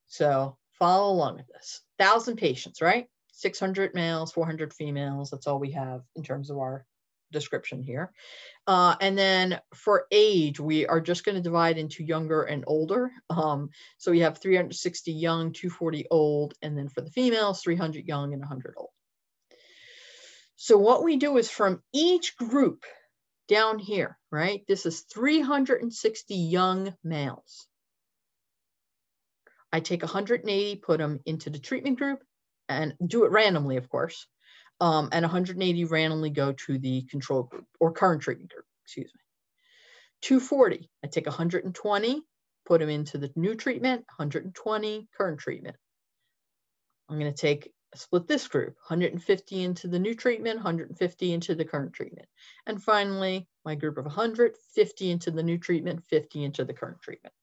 so follow along with this. 1,000 patients, right? 600 males, 400 females. That's all we have in terms of our description here. Uh, and then for age, we are just going to divide into younger and older. Um, so we have 360 young, 240 old, and then for the females, 300 young and 100 old. So what we do is from each group down here, right? This is 360 young males. I take 180, put them into the treatment group and do it randomly, of course. Um, and 180 randomly go to the control group or current treatment group, excuse me. 240, I take 120, put them into the new treatment, 120 current treatment. I'm going to take split this group, 150 into the new treatment, 150 into the current treatment. And finally, my group of 100, 50 into the new treatment, 50 into the current treatment.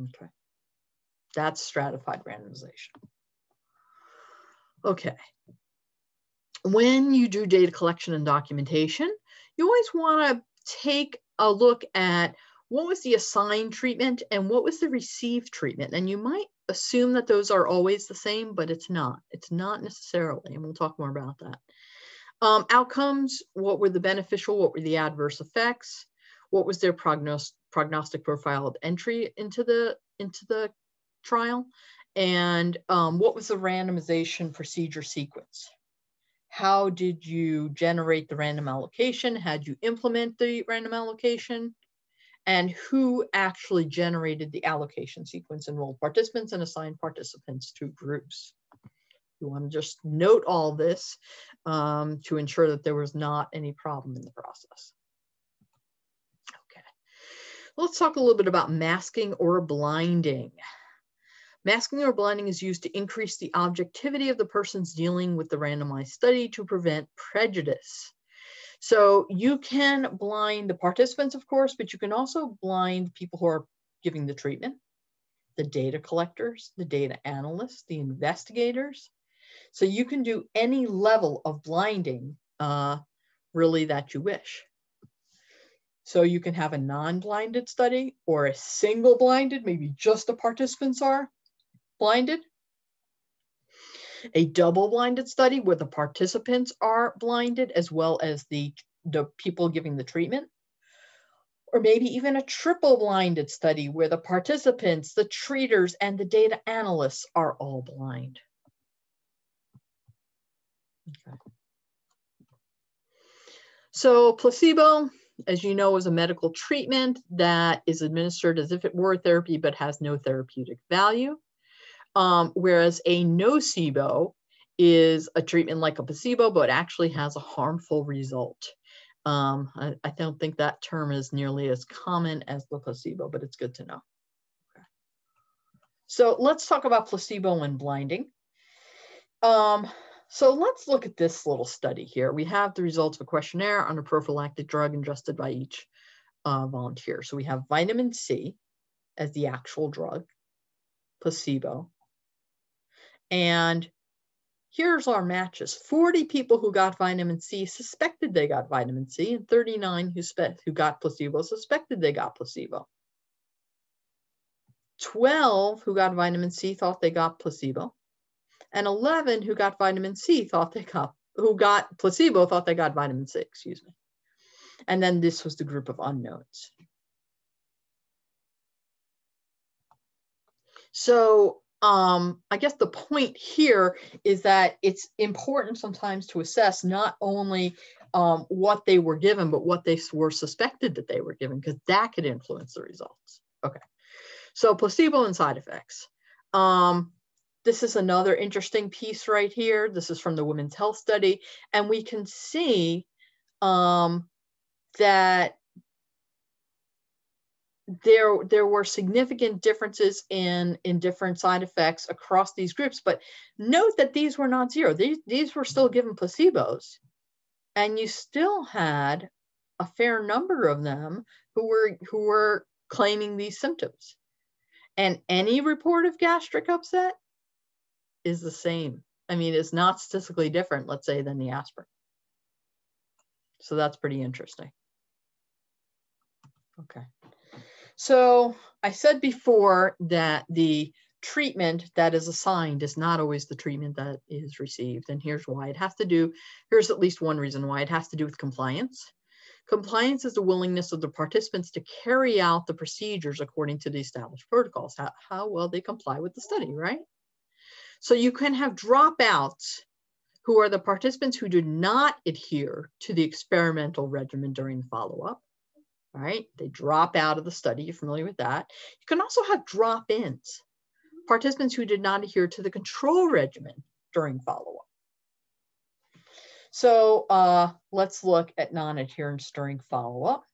Okay, that's stratified randomization. Okay, when you do data collection and documentation, you always want to take a look at what was the assigned treatment and what was the received treatment. And you might assume that those are always the same, but it's not. It's not necessarily, and we'll talk more about that. Um, outcomes, what were the beneficial, what were the adverse effects, what was their prognos prognostic profile of entry into the, into the trial, and um, what was the randomization procedure sequence. How did you generate the random allocation? How did you implement the random allocation? And who actually generated the allocation sequence, enrolled participants and assigned participants to groups. You want to just note all this um, to ensure that there was not any problem in the process. Okay, let's talk a little bit about masking or blinding. Masking or blinding is used to increase the objectivity of the persons dealing with the randomized study to prevent prejudice. So you can blind the participants, of course, but you can also blind people who are giving the treatment, the data collectors, the data analysts, the investigators. So you can do any level of blinding uh, really that you wish. So you can have a non-blinded study or a single blinded, maybe just the participants are blinded. A double-blinded study where the participants are blinded as well as the, the people giving the treatment. Or maybe even a triple-blinded study where the participants, the treaters, and the data analysts are all blind. Okay. So placebo, as you know, is a medical treatment that is administered as if it were therapy but has no therapeutic value. Um, whereas a nocebo is a treatment like a placebo, but actually has a harmful result. Um, I, I, don't think that term is nearly as common as the placebo, but it's good to know. Okay. So let's talk about placebo and blinding. Um, so let's look at this little study here. We have the results of a questionnaire on a prophylactic drug ingested by each uh, volunteer. So we have vitamin C as the actual drug, placebo, and here's our matches 40 people who got vitamin C suspected they got vitamin C, and 39 who, who got placebo suspected they got placebo. 12 who got vitamin C thought they got placebo, and 11 who got vitamin C thought they got, who got placebo thought they got vitamin C, excuse me. And then this was the group of unknowns. So um, I guess the point here is that it's important sometimes to assess not only um, what they were given, but what they were suspected that they were given, because that could influence the results. Okay, so placebo and side effects. Um, this is another interesting piece right here. This is from the Women's Health Study, and we can see um, that there there were significant differences in in different side effects across these groups but note that these were not zero. These these were still given placebos. And you still had a fair number of them who were who were claiming these symptoms. And any report of gastric upset is the same. I mean it's not statistically different let's say than the aspirin. So that's pretty interesting. Okay so I said before that the treatment that is assigned is not always the treatment that is received. And here's why it has to do, here's at least one reason why it has to do with compliance. Compliance is the willingness of the participants to carry out the procedures according to the established protocols, how, how well they comply with the study, right? So you can have dropouts who are the participants who do not adhere to the experimental regimen during follow-up right? They drop out of the study. You're familiar with that. You can also have drop-ins, participants who did not adhere to the control regimen during follow-up. So uh, let's look at non-adherence during follow-up.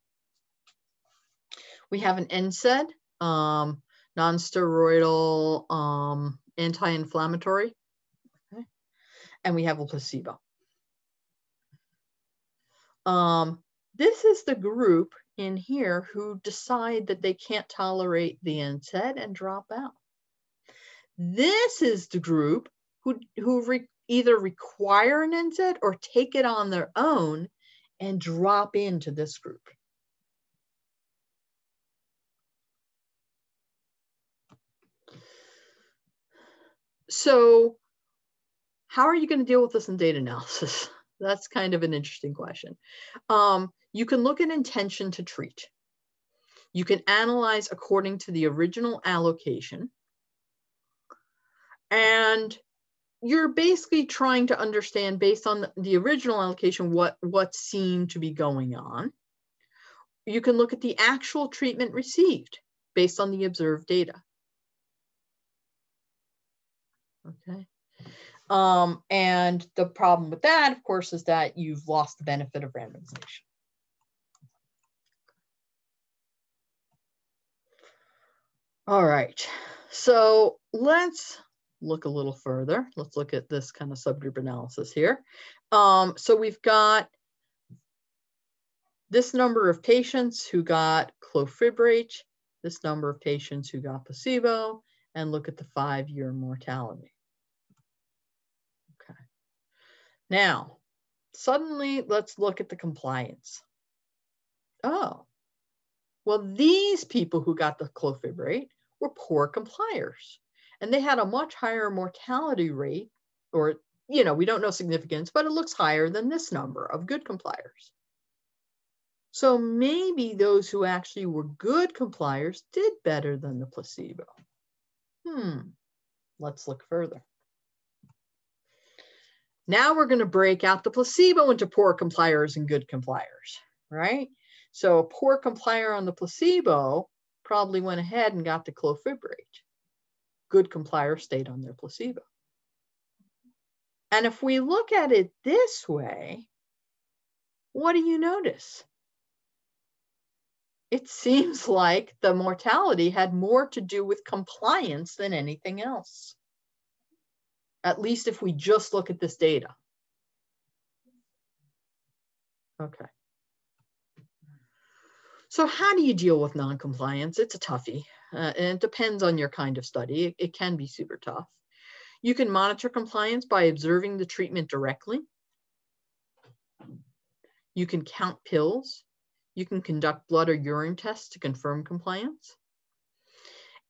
We have an NSAID, um, non-steroidal um, anti-inflammatory, okay? and we have a placebo. Um, this is the group in here who decide that they can't tolerate the NSAID and drop out. This is the group who, who re either require an NSAID or take it on their own and drop into this group. So how are you going to deal with this in data analysis? That's kind of an interesting question. Um, you can look at intention to treat. You can analyze according to the original allocation. And you're basically trying to understand based on the original allocation what, what seemed to be going on. You can look at the actual treatment received based on the observed data. Okay. Um, and the problem with that, of course, is that you've lost the benefit of randomization. All right, so let's look a little further. Let's look at this kind of subgroup analysis here. Um, so we've got this number of patients who got clofibrate, this number of patients who got placebo, and look at the five-year mortality. Okay. Now, suddenly let's look at the compliance. Oh, well, these people who got the clofibrate were poor compliers and they had a much higher mortality rate or, you know, we don't know significance, but it looks higher than this number of good compliers. So maybe those who actually were good compliers did better than the placebo. Hmm, let's look further. Now we're going to break out the placebo into poor compliers and good compliers, right? So a poor complier on the placebo probably went ahead and got the clofibrate. Good complier stayed on their placebo. And if we look at it this way, what do you notice? It seems like the mortality had more to do with compliance than anything else at least if we just look at this data. Okay. So how do you deal with noncompliance? It's a toughie, uh, and it depends on your kind of study. It, it can be super tough. You can monitor compliance by observing the treatment directly. You can count pills. You can conduct blood or urine tests to confirm compliance.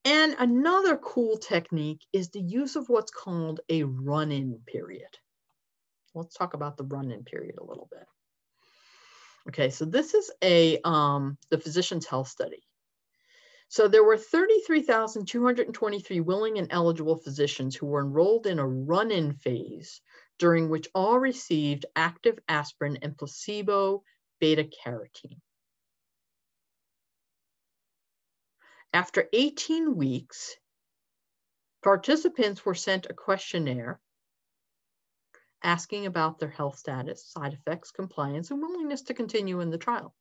And another cool technique is the use of what's called a run-in period. Let's talk about the run-in period a little bit. Okay, so this is a um, the physician's health study. So there were 33,223 willing and eligible physicians who were enrolled in a run-in phase during which all received active aspirin and placebo beta carotene. After 18 weeks, participants were sent a questionnaire asking about their health status, side effects, compliance, and willingness to continue in the trial.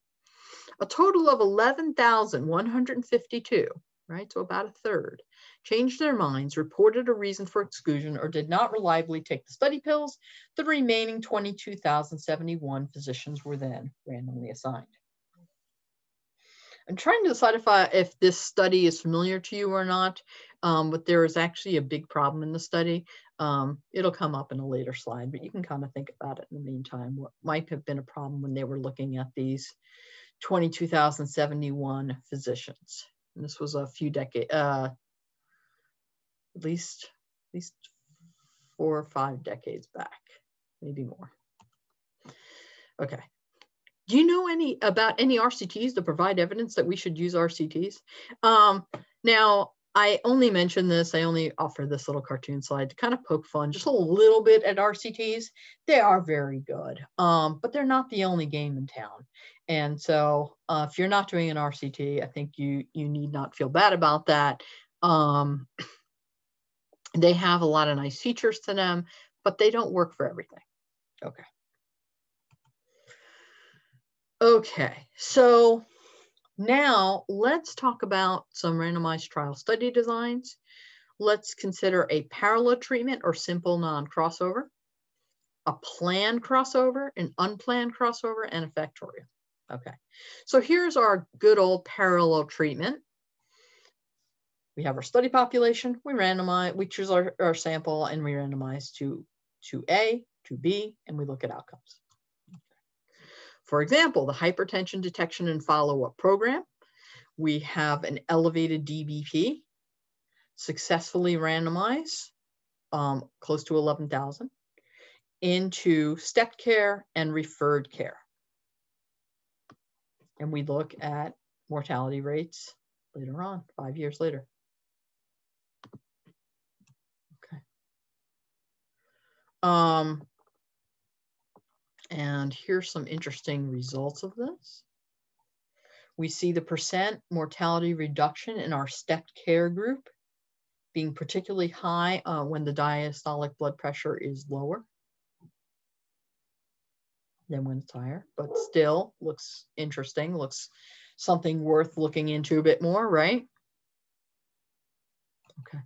A total of 11,152, right, so about a third, changed their minds, reported a reason for exclusion, or did not reliably take the study pills. The remaining 22,071 physicians were then randomly assigned. I'm trying to decide if I, if this study is familiar to you or not, um, but there is actually a big problem in the study. Um, it'll come up in a later slide, but you can kind of think about it in the meantime. What might have been a problem when they were looking at these 22,071 physicians. And this was a few decades, uh, at least, at least four or five decades back, maybe more. Okay, do you know any about any RCTs to provide evidence that we should use RCTs? Um, now, I only mention this, I only offer this little cartoon slide to kind of poke fun just a little bit at RCTs. They are very good, um, but they're not the only game in town. And so uh, if you're not doing an RCT, I think you, you need not feel bad about that. Um, they have a lot of nice features to them, but they don't work for everything. Okay. Okay, so now let's talk about some randomized trial study designs. Let's consider a parallel treatment or simple non-crossover, a planned crossover, an unplanned crossover, and a factorial. Okay, so here's our good old parallel treatment. We have our study population, we randomize, we choose our, our sample and we randomize to, to A, to B, and we look at outcomes. For example, the hypertension detection and follow-up program, we have an elevated DBP, successfully randomized, um, close to 11,000, into step care and referred care. And we look at mortality rates later on, five years later. Okay. Um, and here's some interesting results of this. We see the percent mortality reduction in our stepped care group being particularly high uh, when the diastolic blood pressure is lower than when it's higher, but still looks interesting, looks something worth looking into a bit more, right? Okay.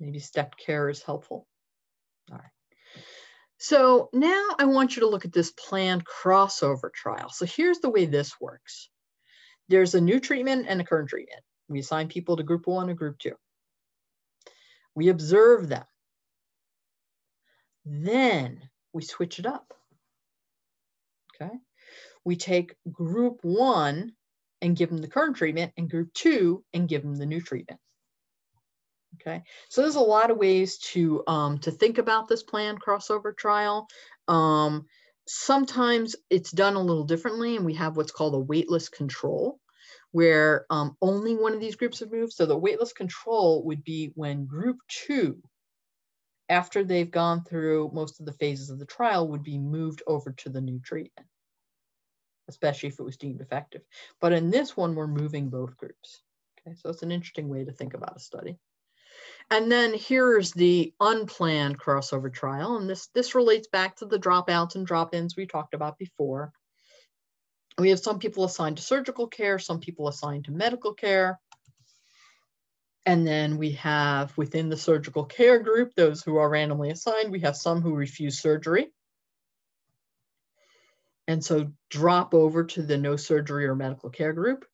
Maybe stepped care is helpful. All right. So now I want you to look at this planned crossover trial. So here's the way this works. There's a new treatment and a current treatment. We assign people to group one and group two. We observe them. Then we switch it up. Okay. We take group one and give them the current treatment and group two and give them the new treatment. Okay, so there's a lot of ways to um, to think about this planned crossover trial. Um, sometimes it's done a little differently, and we have what's called a waitlist control, where um, only one of these groups have moved. So the waitlist control would be when group two, after they've gone through most of the phases of the trial, would be moved over to the new treatment, especially if it was deemed effective. But in this one, we're moving both groups. Okay, so it's an interesting way to think about a study. And then here's the unplanned crossover trial. And this, this relates back to the dropouts and drop-ins we talked about before. We have some people assigned to surgical care, some people assigned to medical care. And then we have within the surgical care group, those who are randomly assigned, we have some who refuse surgery. And so drop over to the no surgery or medical care group.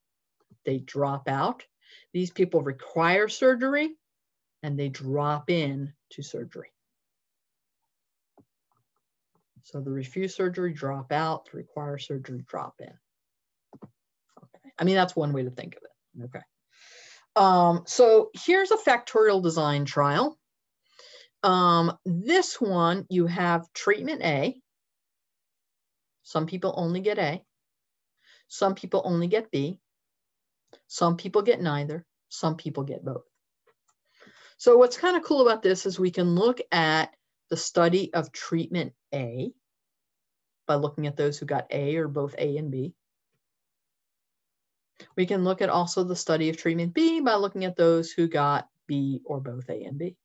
They drop out. These people require surgery and they drop in to surgery. So the refuse surgery drop out, the require surgery drop in. Okay. I mean, that's one way to think of it. Okay. Um, so here's a factorial design trial. Um, this one, you have treatment A. Some people only get A. Some people only get B. Some people get neither. Some people get both. So what's kind of cool about this is we can look at the study of treatment A by looking at those who got A or both A and B. We can look at also the study of treatment B by looking at those who got B or both A and B.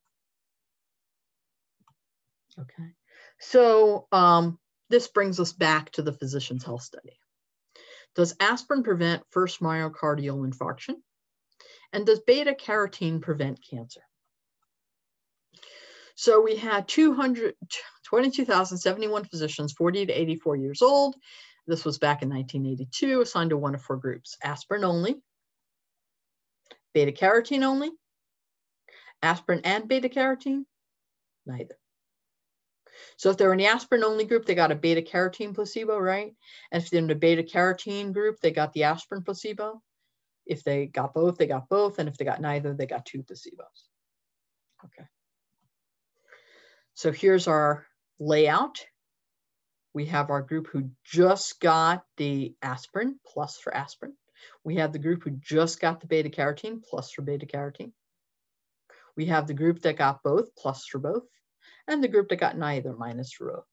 Okay, so um, this brings us back to the physician's health study. Does aspirin prevent first myocardial infarction? And does beta carotene prevent cancer? So we had 22,071 physicians, 40 to 84 years old. This was back in 1982, assigned to one of four groups, aspirin only, beta carotene only, aspirin and beta carotene, neither. So if they're in the aspirin only group, they got a beta carotene placebo, right? And if they're in the beta carotene group, they got the aspirin placebo. If they got both, they got both. And if they got neither, they got two placebos. Okay. So here's our layout. We have our group who just got the aspirin plus for aspirin. We have the group who just got the beta carotene plus for beta carotene. We have the group that got both plus for both, and the group that got neither minus for both.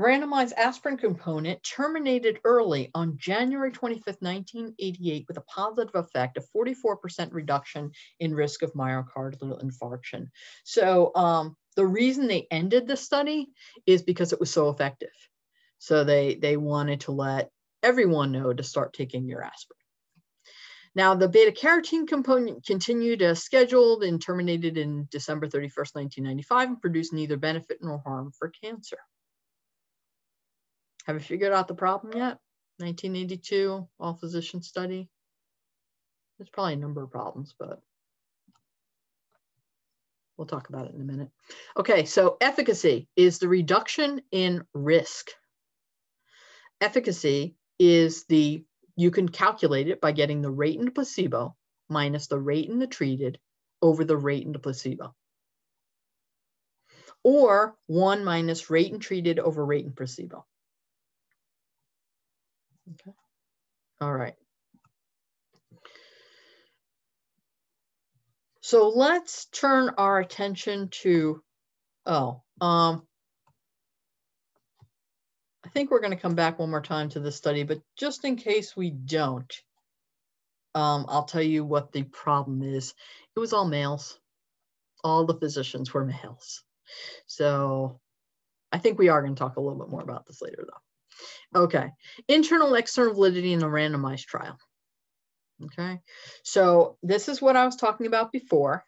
Randomized aspirin component terminated early on January 25, 1988 with a positive effect of 44% reduction in risk of myocardial infarction. So um, the reason they ended the study is because it was so effective. So they, they wanted to let everyone know to start taking your aspirin. Now, the beta carotene component continued as scheduled and terminated in December 31st, 1995, and produced neither benefit nor harm for cancer. Have you figured out the problem yet? 1982, all physician study. There's probably a number of problems, but we'll talk about it in a minute. Okay, so efficacy is the reduction in risk. Efficacy is the, you can calculate it by getting the rate in the placebo minus the rate in the treated over the rate in the placebo. Or one minus rate in treated over rate in placebo. Okay. All right. So let's turn our attention to, oh, um, I think we're going to come back one more time to the study, but just in case we don't, um, I'll tell you what the problem is. It was all males. All the physicians were males. So I think we are going to talk a little bit more about this later, though. Okay, internal external validity in a randomized trial. Okay, so this is what I was talking about before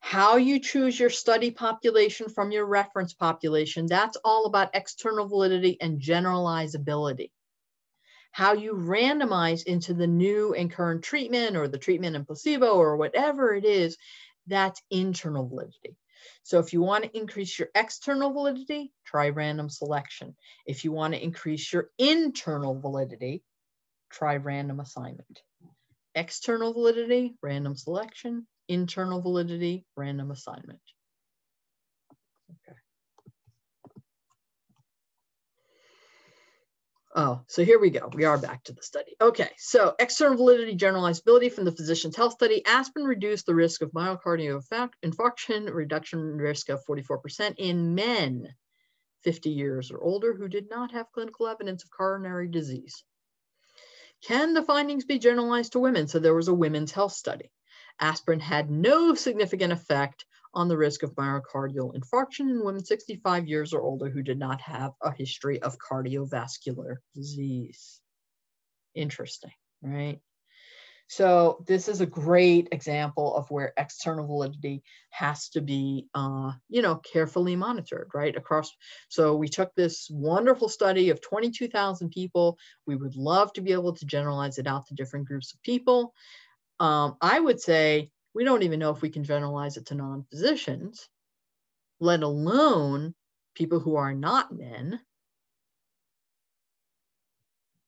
how you choose your study population from your reference population, that's all about external validity and generalizability. How you randomize into the new and current treatment or the treatment and placebo or whatever it is, that's internal validity. So if you want to increase your external validity, try random selection. If you want to increase your internal validity, try random assignment. External validity, random selection internal validity, random assignment. Okay. Oh, so here we go. We are back to the study. Okay, so external validity, generalizability from the physician's health study. Aspirin reduced the risk of myocardial infarction, reduction risk of 44% in men 50 years or older who did not have clinical evidence of coronary disease. Can the findings be generalized to women? So there was a women's health study aspirin had no significant effect on the risk of myocardial infarction in women 65 years or older who did not have a history of cardiovascular disease. Interesting, right? So this is a great example of where external validity has to be, uh, you know, carefully monitored, right? Across. So we took this wonderful study of 22,000 people. We would love to be able to generalize it out to different groups of people. Um, I would say we don't even know if we can generalize it to non physicians, let alone people who are not men.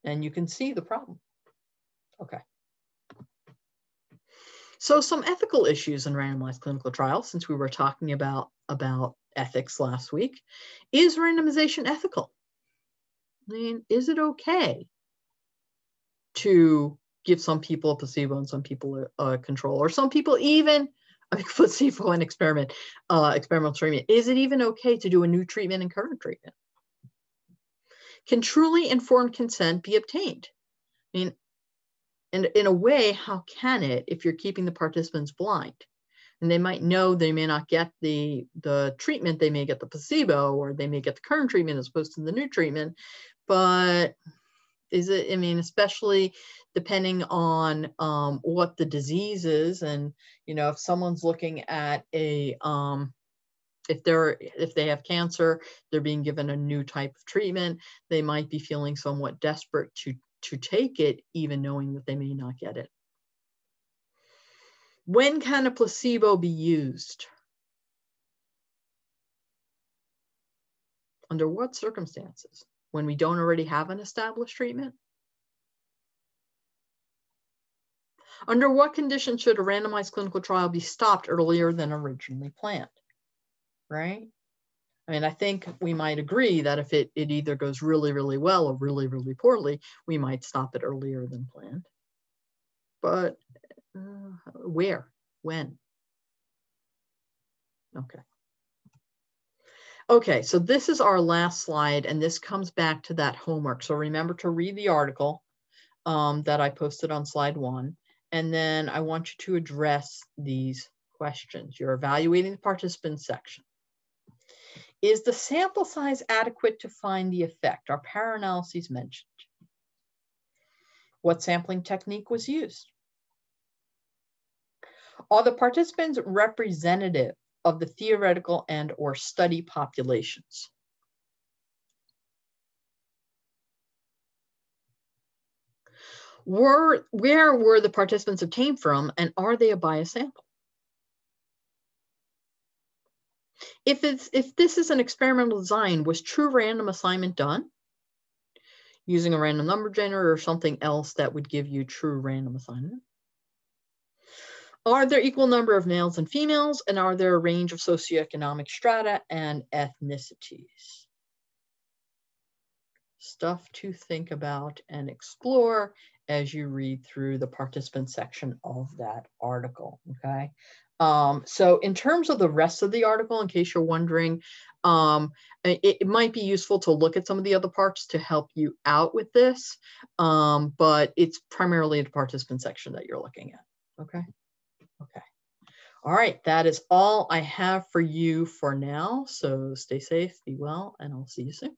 And you can see the problem. Okay. So some ethical issues in randomized clinical trials, since we were talking about, about ethics last week, is randomization ethical? I mean, is it okay to give some people a placebo and some people a, control, or some people even a placebo and experiment, uh, experimental treatment. Is it even okay to do a new treatment and current treatment? Can truly informed consent be obtained? I mean, and in a way, how can it if you're keeping the participants blind? And they might know they may not get the, the treatment, they may get the placebo, or they may get the current treatment as opposed to the new treatment. But is it, I mean, especially depending on um, what the disease is and you know if someone's looking at a um, if they're if they have cancer they're being given a new type of treatment they might be feeling somewhat desperate to to take it even knowing that they may not get it. When can a placebo be used? Under what circumstances when we don't already have an established treatment Under what conditions should a randomized clinical trial be stopped earlier than originally planned? Right? I mean, I think we might agree that if it, it either goes really, really well or really, really poorly, we might stop it earlier than planned. But uh, where? When? Okay. Okay, so this is our last slide, and this comes back to that homework. So remember to read the article um, that I posted on slide one. And then I want you to address these questions. You're evaluating the participants section. Is the sample size adequate to find the effect? Are power analyses mentioned. What sampling technique was used? Are the participants representative of the theoretical and or study populations? Were, where were the participants obtained from and are they a bias sample? If, it's, if this is an experimental design, was true random assignment done? Using a random number generator or something else that would give you true random assignment? Are there equal number of males and females? And are there a range of socioeconomic strata and ethnicities? Stuff to think about and explore as you read through the participant section of that article, okay? Um, so in terms of the rest of the article, in case you're wondering, um, it, it, might be useful to look at some of the other parts to help you out with this, um, but it's primarily the participant section that you're looking at, okay? Okay. All right, that is all I have for you for now. So stay safe, be well, and I'll see you soon.